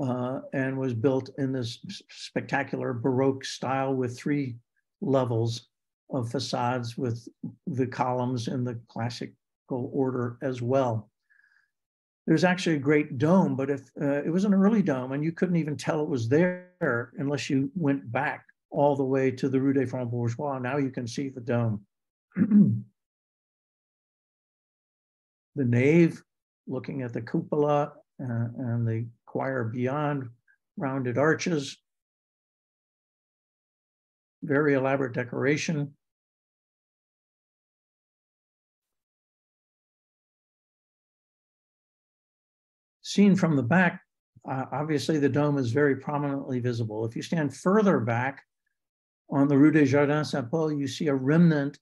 uh, and was built in this spectacular Baroque style with three levels of facades with the columns in the classical order as well. There's actually a great dome, but if uh, it was an early dome and you couldn't even tell it was there unless you went back all the way to the Rue des Francs Bourgeois. Now you can see the dome. [clears throat] the nave, looking at the cupola uh, and the choir beyond, rounded arches, very elaborate decoration. Seen from the back, uh, obviously the dome is very prominently visible. If you stand further back on the Rue des Jardins Saint-Paul, you see a remnant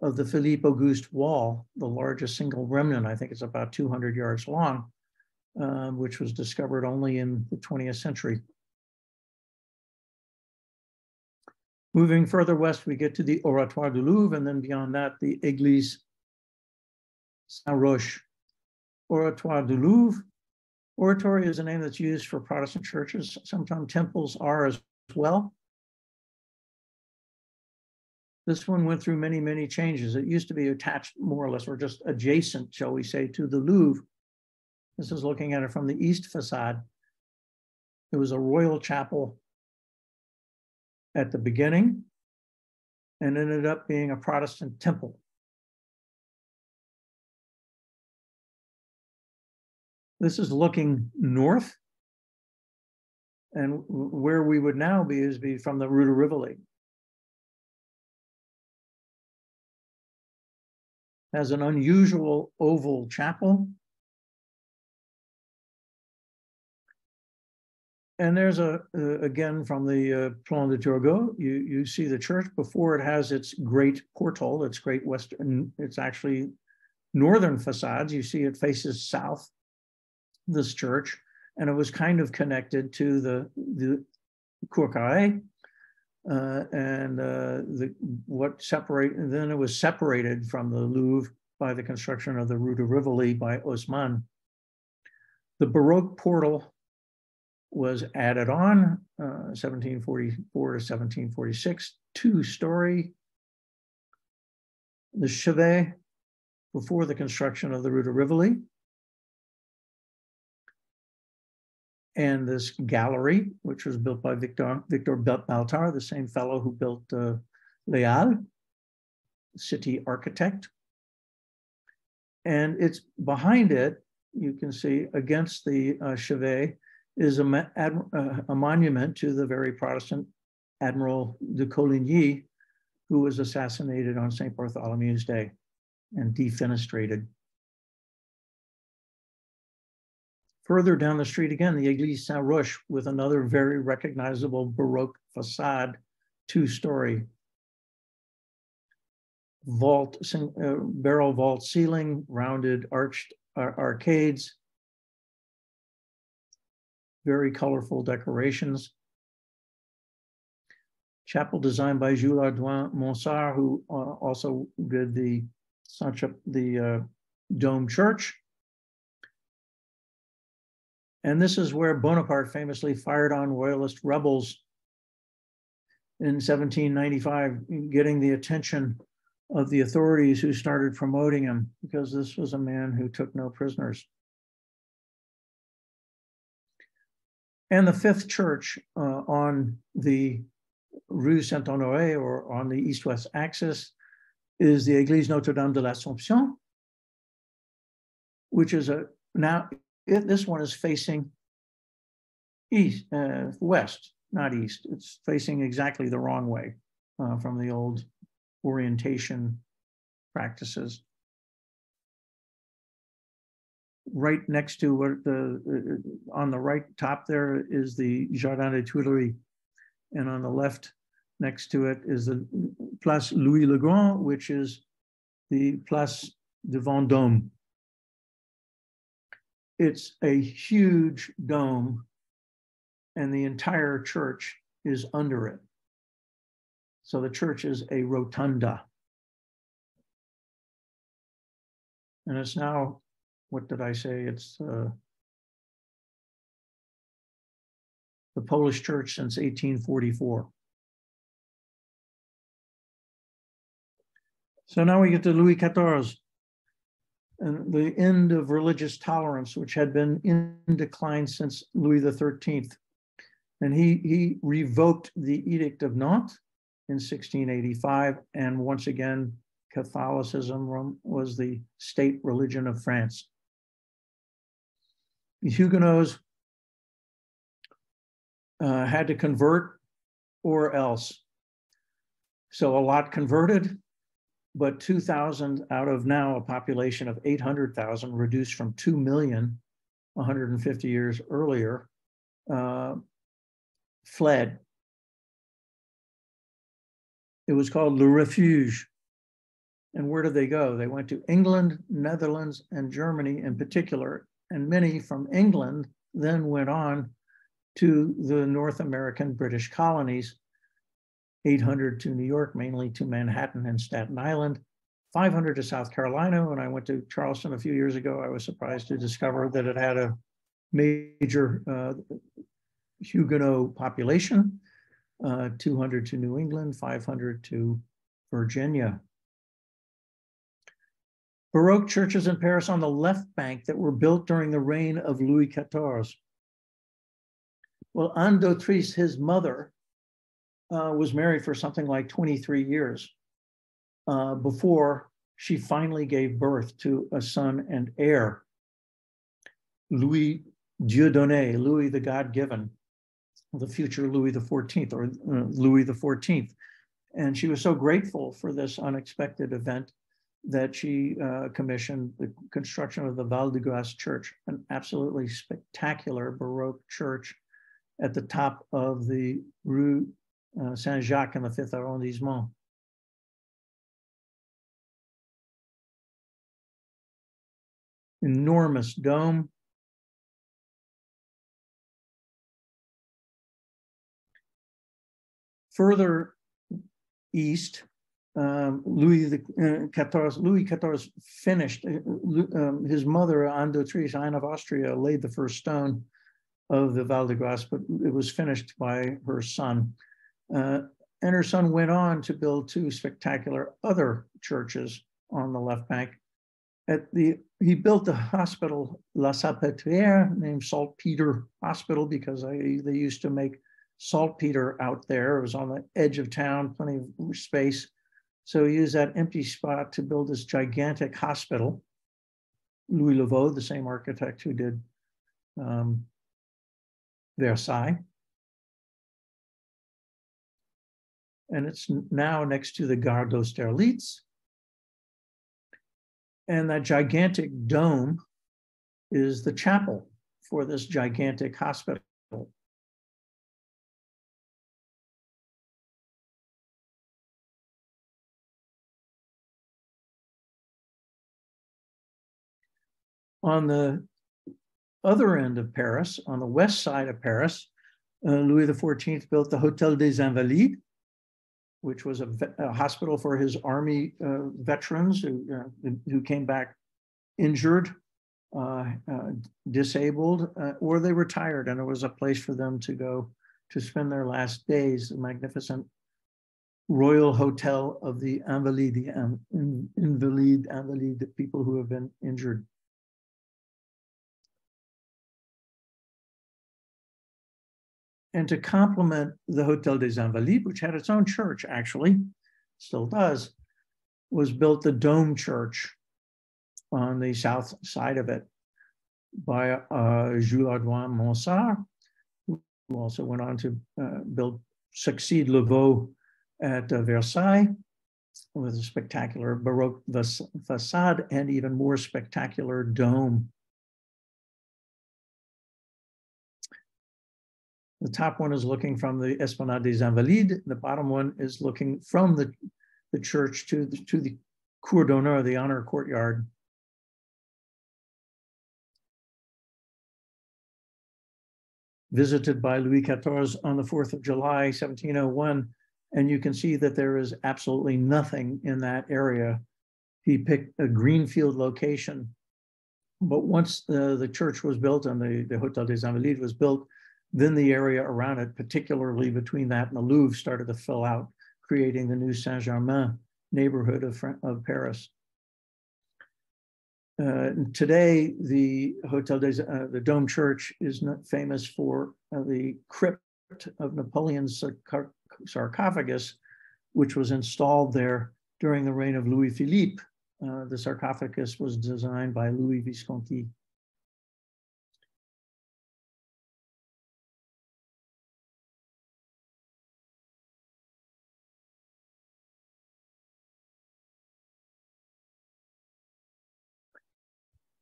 of the Philippe Auguste wall, the largest single remnant. I think it's about 200 yards long, uh, which was discovered only in the 20th century. Moving further west, we get to the Oratoire du Louvre, and then beyond that, the Église Saint-Roch. Oratoire du Louvre. Oratory is a name that's used for Protestant churches. Sometimes temples are as well. This one went through many, many changes. It used to be attached more or less, or just adjacent, shall we say, to the Louvre. This is looking at it from the east facade. It was a royal chapel at the beginning and ended up being a Protestant temple. This is looking north. And where we would now be is be from the Rue de Rivoli. Has an unusual oval chapel And there's a, uh, again, from the uh, Plan de Turgot, you, you see the church before it has its great portal, its great western, it's actually northern facades. You see it faces south, this church, and it was kind of connected to the, the Carrée. Uh, and uh, the, what separate, then it was separated from the Louvre by the construction of the Rue de Rivoli by Haussmann. The Baroque portal was added on uh, 1744 to 1746, two story. The chevet before the construction of the Rue de Rivoli. And this gallery, which was built by Victor, Victor Baltard, the same fellow who built uh, Halles. city architect. And it's behind it, you can see against the uh, chevet is a, uh, a, monument to the very Protestant Admiral de Coligny, who was assassinated on St. Bartholomew's Day and defenestrated. Further down the street again, the Église Saint-Roch with another very recognizable Baroque facade, two-story vault, uh, barrel vault ceiling, rounded arched arcades, very colorful decorations. Chapel designed by Jules Hardouin-Mansart, who uh, also did the the uh, Dome Church. And this is where Bonaparte famously fired on royalist rebels in 1795, getting the attention of the authorities who started promoting him because this was a man who took no prisoners. And the fifth church uh, on the Rue Saint-Honoré or on the east-west axis is the Église Notre-Dame de l'Assomption, which is a, now it, this one is facing east, uh, west, not east. It's facing exactly the wrong way uh, from the old orientation practices. Right next to what the, uh, on the right top there is the Jardin des Tuileries. And on the left next to it is the Place Louis le Grand, which is the Place de Vendôme. It's a huge dome and the entire church is under it. So the church is a rotunda. And it's now, what did I say? It's uh, the Polish church since 1844. So now we get to Louis XIV and the end of religious tolerance, which had been in decline since Louis XIII. And he, he revoked the Edict of Nantes in 1685. And once again, Catholicism was the state religion of France. The Huguenots uh, had to convert or else. So a lot converted, but 2,000 out of now a population of 800,000, reduced from 2 million 150 years earlier, uh, fled it was called Le Refuge. And where did they go? They went to England, Netherlands, and Germany in particular. And many from England then went on to the North American British colonies 800 to New York, mainly to Manhattan and Staten Island, 500 to South Carolina. When I went to Charleston a few years ago, I was surprised to discover that it had a major uh, Huguenot population uh, 200 to New England, 500 to Virginia. Baroque churches in Paris on the left bank that were built during the reign of Louis XIV. Well, Anne d'Autriche, his mother, uh, was married for something like 23 years uh, before she finally gave birth to a son and heir, Louis Dieudonné, Louis the God given the future Louis XIV or uh, Louis XIV. And she was so grateful for this unexpected event that she uh, commissioned the construction of the Val de Grace Church, an absolutely spectacular Baroque church at the top of the Rue uh, Saint Jacques in the fifth arrondissement. Enormous dome, Further east, um, Louis the uh, Louis XIV finished. Uh, um, his mother, Anne d'Autriche, Anne of Austria, laid the first stone of the Val de Grace, but it was finished by her son. Uh, and her son went on to build two spectacular other churches on the left bank. At the he built the hospital La Salpêtrière, named Saltpeter Hospital, because I, they used to make saltpeter out there. It was on the edge of town, plenty of space So he used that empty spot to build this gigantic hospital. Louis Le Vau, the same architect who did um, Versailles. And it's now next to the Gare d'Austerlitz. And that gigantic dome is the chapel for this gigantic hospital. On the other end of Paris, on the west side of Paris, uh, Louis XIV built the Hotel des Invalides, which was a, a hospital for his army uh, veterans who, uh, who came back injured, uh, uh, disabled, uh, or they retired, and it was a place for them to go to spend their last days. A magnificent royal hotel of the Invalides, the um, invalid, invalid, people who have been injured. And to complement the Hotel des Invalides, which had its own church actually, still does, was built the Dome Church on the south side of it by uh, Jules Hardouin Mansart, who also went on to uh, build, succeed Le Vau at uh, Versailles with a spectacular Baroque facade and even more spectacular dome The top one is looking from the Esplanade des Invalides. The bottom one is looking from the, the church to the, to the Cour d'honneur, the honor courtyard. Visited by Louis XIV on the 4th of July, 1701, and you can see that there is absolutely nothing in that area. He picked a greenfield location. But once the, the church was built and the, the Hotel des Invalides was built, then the area around it, particularly between that and the Louvre, started to fill out, creating the new Saint Germain neighborhood of, of Paris. Uh, today, the Hotel des, uh, the Dome Church is famous for uh, the crypt of Napoleon's sarcophagus, which was installed there during the reign of Louis Philippe. Uh, the sarcophagus was designed by Louis Visconti.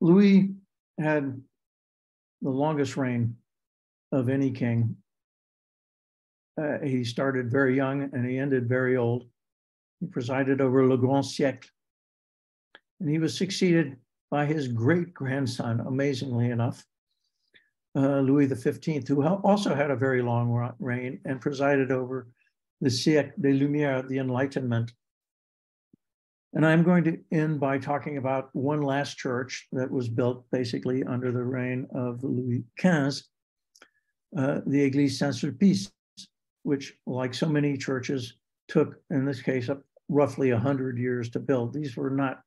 Louis had the longest reign of any king. Uh, he started very young and he ended very old. He presided over Le Grand Siècle. And he was succeeded by his great grandson, amazingly enough, uh, Louis XV, who also had a very long reign and presided over the Siècle des Lumières, the Enlightenment and I'm going to end by talking about one last church that was built basically under the reign of Louis XV, uh, the Église Saint-Sulpice, which, like so many churches, took, in this case, up roughly 100 years to build. These were not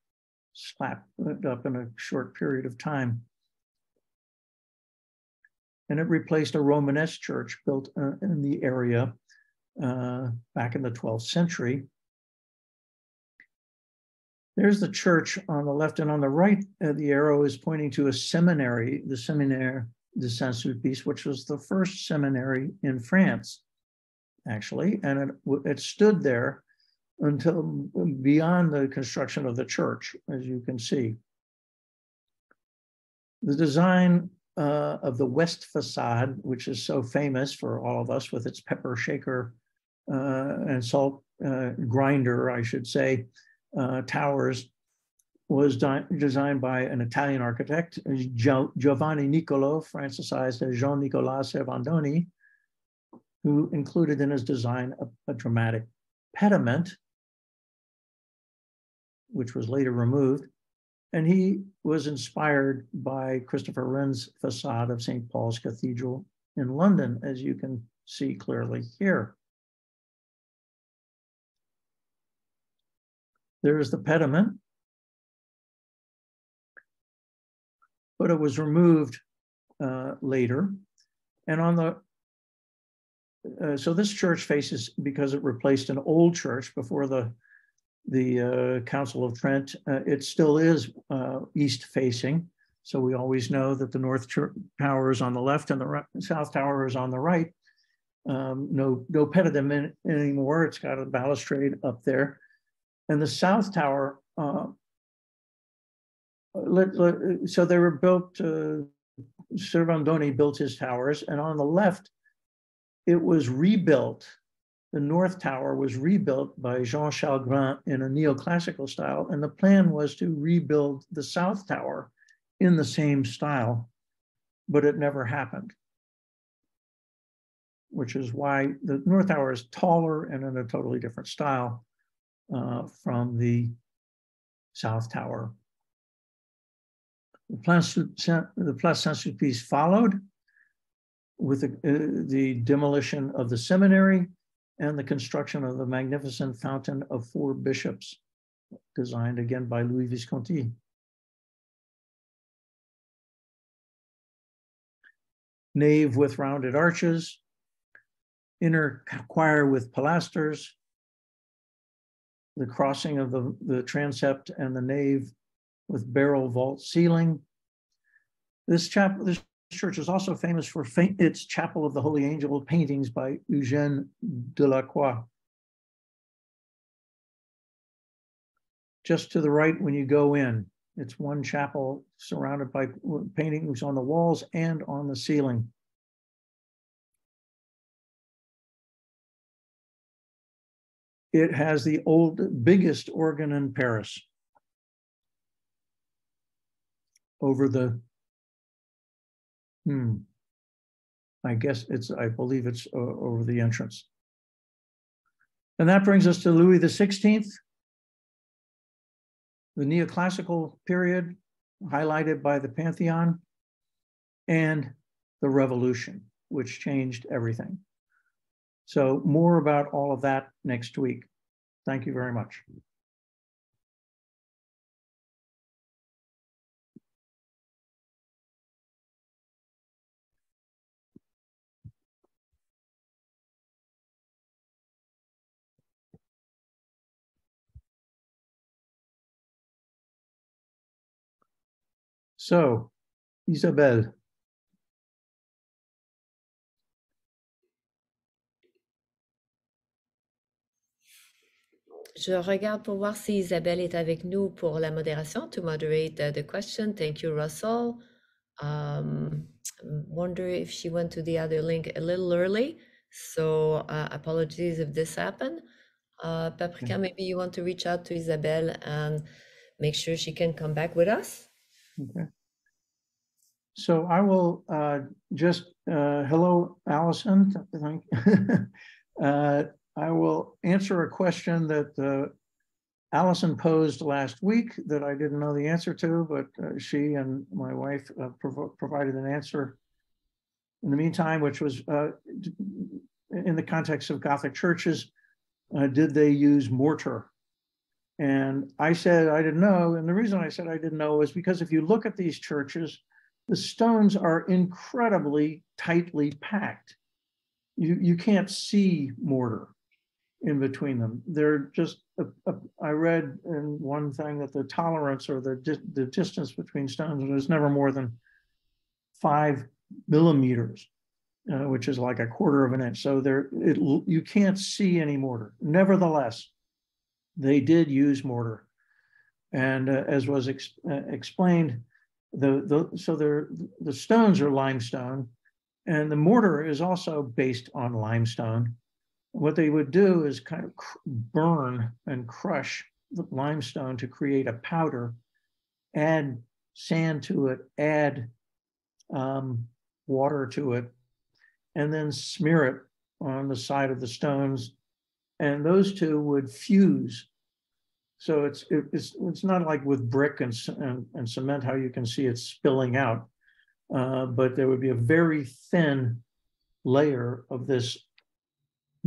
slapped up in a short period of time. And it replaced a Romanesque church built uh, in the area uh, back in the 12th century there's the church on the left, and on the right, uh, the arrow is pointing to a seminary, the Séminaire de Saint-Sulpice, which was the first seminary in France, actually, and it, it stood there until beyond the construction of the church, as you can see. The design uh, of the west facade, which is so famous for all of us with its pepper shaker uh, and salt uh, grinder, I should say, uh, towers was designed by an Italian architect, Gio Giovanni Nicolo, francisized as Jean-Nicolas Servandoni, who included in his design a, a dramatic pediment, which was later removed. And he was inspired by Christopher Wren's facade of St. Paul's Cathedral in London, as you can see clearly here. There's the pediment. But it was removed uh, later. And on the, uh, so this church faces, because it replaced an old church before the, the uh, Council of Trent, uh, it still is uh, east facing. So we always know that the North Tower is on the left and the ri- South Tower is on the right. Um, no, no pediment anymore. It's got a balustrade up there. And the South Tower, uh, so they were built, uh, Servandoni built his towers, and on the left, it was rebuilt. The North Tower was rebuilt by Jean Chalgrin in a neoclassical style, and the plan was to rebuild the South Tower in the same style, but it never happened. Which is why the North Tower is taller and in a totally different style uh, from the South Tower. The Place, the Saint-Sulpice followed with the, uh, the demolition of the seminary and the construction of the magnificent fountain of four bishops, designed again by Louis Visconti. Nave with rounded arches, inner choir with pilasters, the crossing of the, the transept and the nave with barrel vault ceiling. This chapel, this church is also famous for its Chapel of the Holy Angel paintings by Eugène Delacroix. Just to the right when you go in, it's one chapel surrounded by paintings on the walls and on the ceiling. It has the old, biggest organ in Paris. Over the, hmm, I guess it's, I believe it's o- over the entrance. And that brings us to Louis the Sixteenth. The neoclassical period highlighted by the Pantheon and the Revolution, which changed everything. So more about all of that next week. Thank you very much. So, Isabelle, Je regarde pour voir si Isabelle est avec nous pour la modération to moderate the, the question. Thank you, Russell. Um, wonder if she went to the other link a little early. So uh, apologies if this happened. Uh, Paprika, maybe you want to reach out to Isabelle and make sure she can come back with us. Okay. So I will uh, just, uh, hello, Allison. Thank- [laughs] Uh, I will answer a question that uh, Allison posed last week that I didn't know the answer to, but uh, she and my wife uh, provo- provided an answer in the meantime, which was uh, in the context of Gothic churches, uh, did they use mortar? And I said I didn't know. And the reason I said I didn't know is because if you look at these churches, the stones are incredibly tightly packed. You, you can't see mortar in between them. They're just, I read in one thing that the tolerance or the, di- the distance between stones was never more than five millimeters, uh, which is like a quarter of an inch. So there, it, you can't see any mortar. Nevertheless, they did use mortar. And uh, as was ex- uh, explained, the, the, so the stones are limestone and the mortar is also based on limestone. What they would do is kind of burn and crush the limestone to create a powder, add sand to it, add um, water to it, and then smear it on the side of the stones. And those two would fuse. So it's, it- it's, it's not like with brick and, and, and cement, how you can see it spilling out. Uh, but there would be a very thin layer of this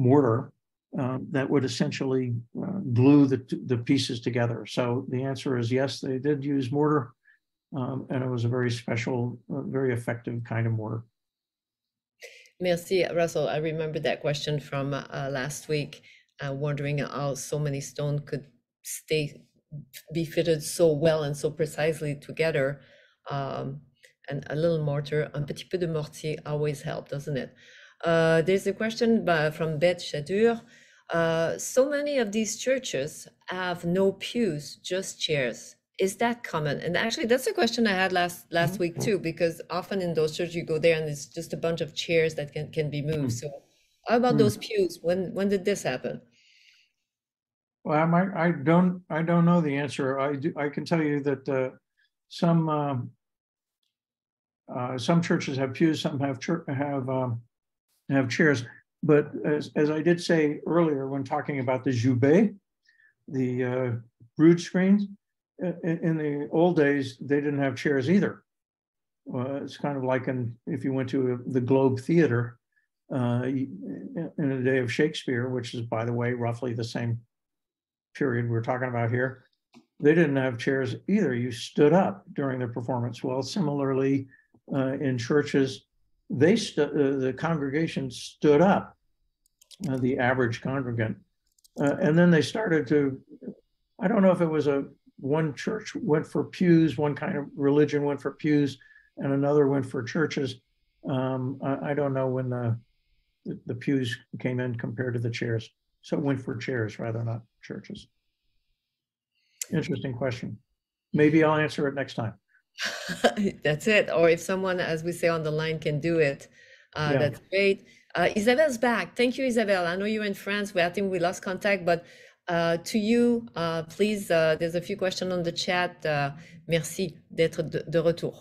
mortar uh, that would essentially uh, glue the, the pieces together. So the answer is yes, they did use mortar. um, and it was a very special, uh, very effective kind of mortar. Merci, Russell. I remember that question from uh, last week, wondering how so many stone could stay be fitted so well and so precisely together. Um, and a little mortar, un petit peu de mortier always help, doesn't it? Uh, there's a question by, from Beth Chadur. Uh, so many of these churches have no pews, just chairs. Is that common? And actually, that's a question I had last last week too, because often in those churches you go there and it's just a bunch of chairs that can, can be moved. So, how about Mm. those pews? When when did this happen? Well, I might, I don't, I don't know the answer. I do, I can tell you that, uh, some, um, uh, some churches have pews, some have church, have, um, have chairs. But as, as I did say earlier, when talking about the jubé, the, uh, rood screens, i- i- in the old days, they didn't have chairs either. Uh, it's kind of like in, if you went to the Globe Theater, uh, in in the day of Shakespeare, which is, by the way, roughly the same period we're talking about here, they didn't have chairs either. You stood up during the performance. Well, similarly, uh, in churches, they stood, uh, the congregation stood up, uh, the average congregant. Uh, and then they started to, I don't know if it was a, one church went for pews, one kind of religion went for pews, and another went for churches. Um, I, I don't know when the, the, the pews came in compared to the chairs. So it went for chairs rather not churches. Interesting question. Maybe I'll answer it next time. [laughs] That's it. Or if someone, as we say on the line, can do it, uh, Yeah. that's great. Uh, Isabel's back. Thank you, Isabel. I know you're in France. We, I think we lost contact, but uh, to you, uh, please, uh, there's a few questions on the chat. Uh, merci d'être de, de retour.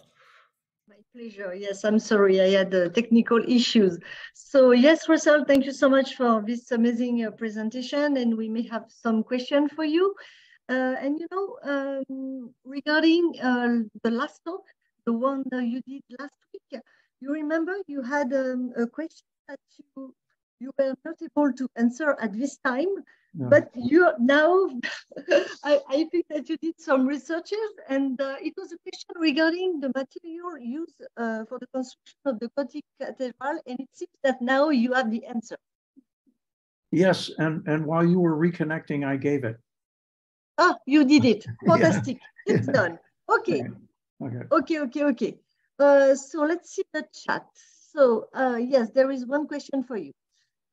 My pleasure. Yes, I'm sorry. I had uh, technical issues. So yes, Russell, thank you so much for this amazing uh, presentation. And we may have some question for you. Uh, and you know, um, regarding uh, the last talk, the one that you did last week, you remember you had um, a question that you you were not able to answer at this time, No. but you now, [laughs] I, I think that you did some researches and uh, it was a question regarding the material used uh, for the construction of the Gothic cathedral. And it seems that now you have the answer. Yes, and, and while you were reconnecting, I gave it. Ah, you did it. [laughs] Yeah. Fantastic. It's [laughs] done. Okay. Okay. Okay, okay, okay. Uh, so let's see the chat. So uh, yes, there is one question for you.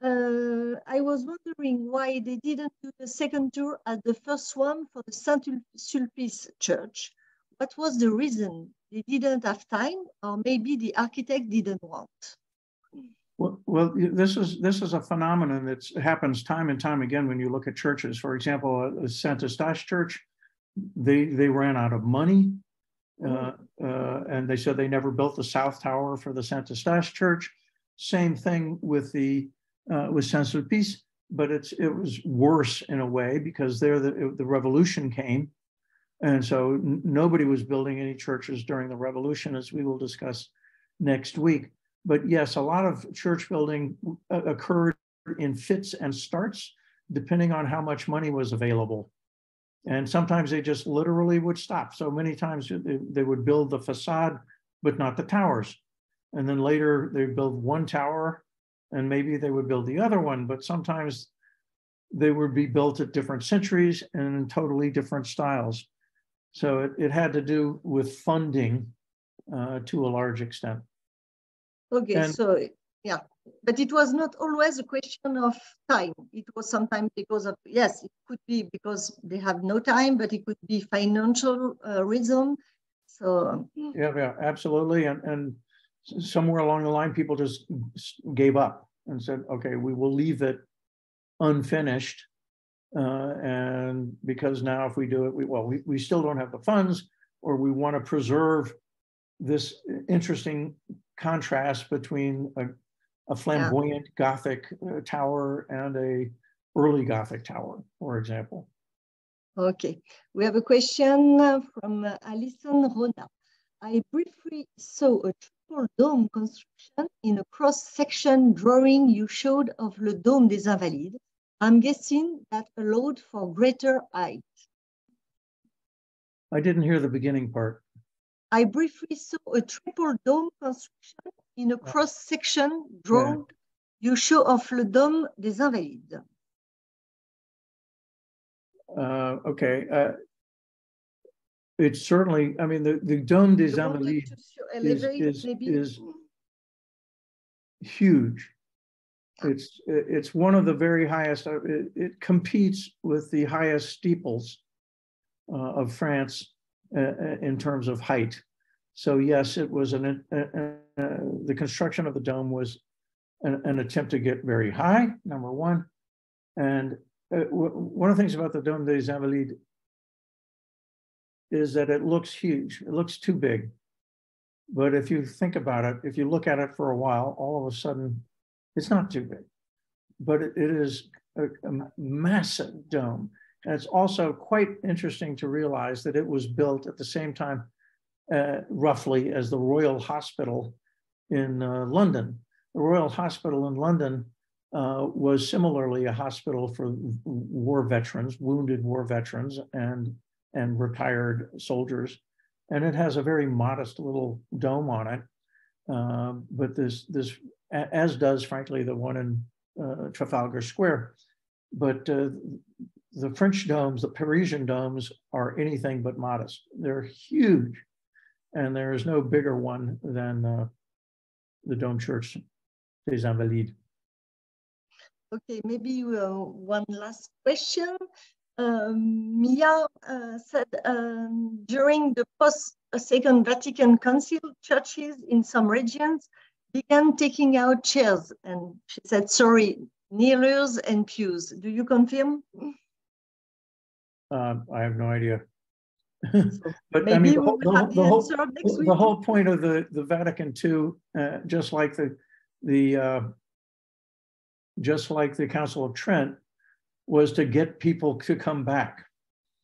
Uh, I was wondering why they didn't do the second tour as the first one for the Saint Sulpice Church. What was the reason? They didn't have time, or maybe the architect didn't want. Well, well, this is, this is a phenomenon that happens time and time again when you look at churches. For example, a- a Saint Eustache Church, they, they ran out of money. Uh, uh, and they said they never built the south tower for the Saint Eustache Church. Same thing with the, uh, with Saint Sulpice, but it's, it was worse in a way because there, the, the revolution came. And so nobody was building any churches during the revolution, as we will discuss next week. But yes, a lot of church building uh, occurred in fits and starts, depending on how much money was available. And sometimes they just literally would stop. So many times they, they would build the facade, but not the towers. And then later they build one tower and maybe they would build the other one, but sometimes they would be built at different centuries and in totally different styles. So it, it had to do with funding uh, to a large extent. Okay, And- so yeah, but it was not always a question of time. It was sometimes because of, yes, it could be because they have no time, but it could be financial uh, reason. So Yeah, yeah, absolutely. And, and somewhere along the line, people just gave up and said, okay, we will leave it unfinished. Uh, and because now if we do it, we, well, we, we still don't have the funds or we want to preserve this interesting contrast between a, a flamboyant Gothic uh, tower and a early Gothic tower, for example. Okay, we have a question uh, from uh, Alison Rona. I briefly saw a triple dome construction in a cross-section drawing you showed of Le Dôme des Invalides. I'm guessing that allowed for greater height. I didn't hear the beginning part. I briefly saw a triple dome construction in a cross-section drawing you show of Le Dôme des Invalides. Uh, okay. Uh, it's certainly, I mean, the, the Dome des Invalides is, is, is huge. It's, it's one of the very highest, uh, it, it competes with the highest steeples uh, of France in terms of height. So yes, it was an, uh, uh, uh, the construction of the dome was an, an attempt to get very high, number one. And uh, one of the things about the Dome des Invalides is that it looks huge. It looks too big. But if you think about it, if you look at it for a while, all of a sudden, it's not too big. But it, it is a, a massive dome. And it's also quite interesting to realize that it was built at the same time, uh, roughly, as the Royal Hospital in uh, London. The Royal Hospital in London uh, was similarly a hospital for war veterans, wounded war veterans, and and retired soldiers, and it has a very modest little dome on it. Um, but this this as does frankly the one in uh, Trafalgar Square. But uh, the French domes, the Parisian domes, are anything but modest. They're huge, and there is no bigger one than uh, the Dome Church des Invalides. Okay, maybe uh, one last question. Um, Mia uh, said um, during the post uh, Second Vatican Council, churches in some regions began taking out chairs, and she said, "Sorry, kneelers and pews." Do you confirm? Uh, I have no idea. [laughs] But I mean, the whole, the whole- the the whole, next week. the whole point of the, the Vatican II, uh, just like the, the, uh, just like the Council of Trent, was to get people to come back.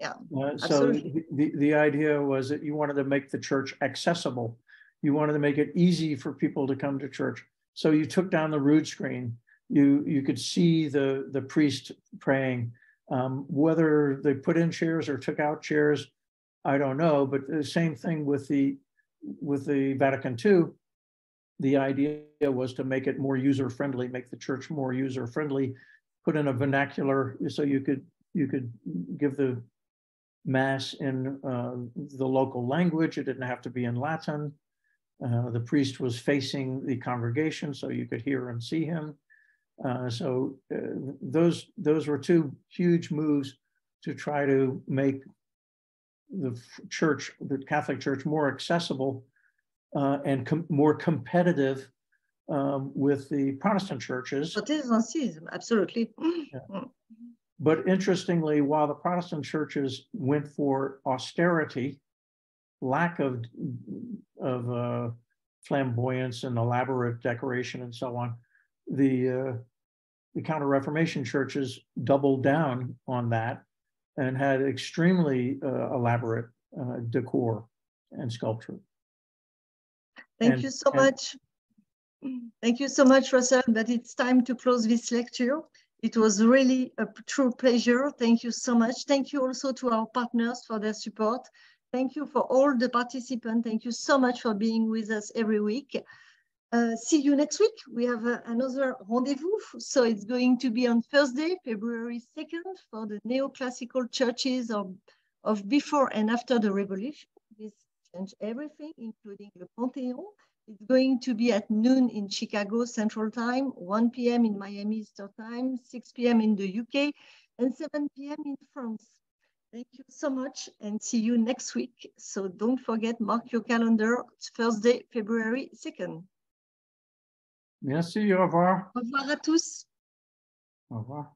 Yeah, Uh, So the, the, the idea was that you wanted to make the church accessible. You wanted to make it easy for people to come to church. So you took down the rood screen. You, you could see the, the priest praying. Um, whether they put in chairs or took out chairs, I don't know, but the same thing with the, with the Vatican II. The idea was to make it more user-friendly, make the church more user-friendly, put in a vernacular so you could, you could give the mass in uh, the local language. It didn't have to be in Latin. Uh, the priest was facing the congregation so you could hear and see him. Uh, so uh, those those were two huge moves to try to make the church, the Catholic Church, more accessible uh, and com- more competitive um, with the Protestant churches. Protestantism, absolutely. But interestingly, while the Protestant churches went for austerity, lack of of uh, flamboyance and elaborate decoration and so on, the uh, the Counter Reformation churches doubled down on that and had extremely uh, elaborate uh, decor and sculpture. Thank And- you so and- much. Thank you so much, Russell, but it's time to close this lecture. It was really a true pleasure. Thank you so much. Thank you also to our partners for their support. Thank you for all the participants. Thank you so much for being with us every week. Uh, see you next week. We have uh, another rendezvous. So it's going to be on Thursday, February 2nd for the neoclassical churches of, of before and after the revolution. This changed everything, including the Pantheon. It's going to be at noon in Chicago Central Time, 1 p.m. in Miami Eastern Time, 6 p.m. in the UK, and 7 p.m. in France. Thank you so much and see you next week. So don't forget, mark your calendar, Thursday, February 2nd. Merci, au revoir. Au revoir à tous. Au revoir.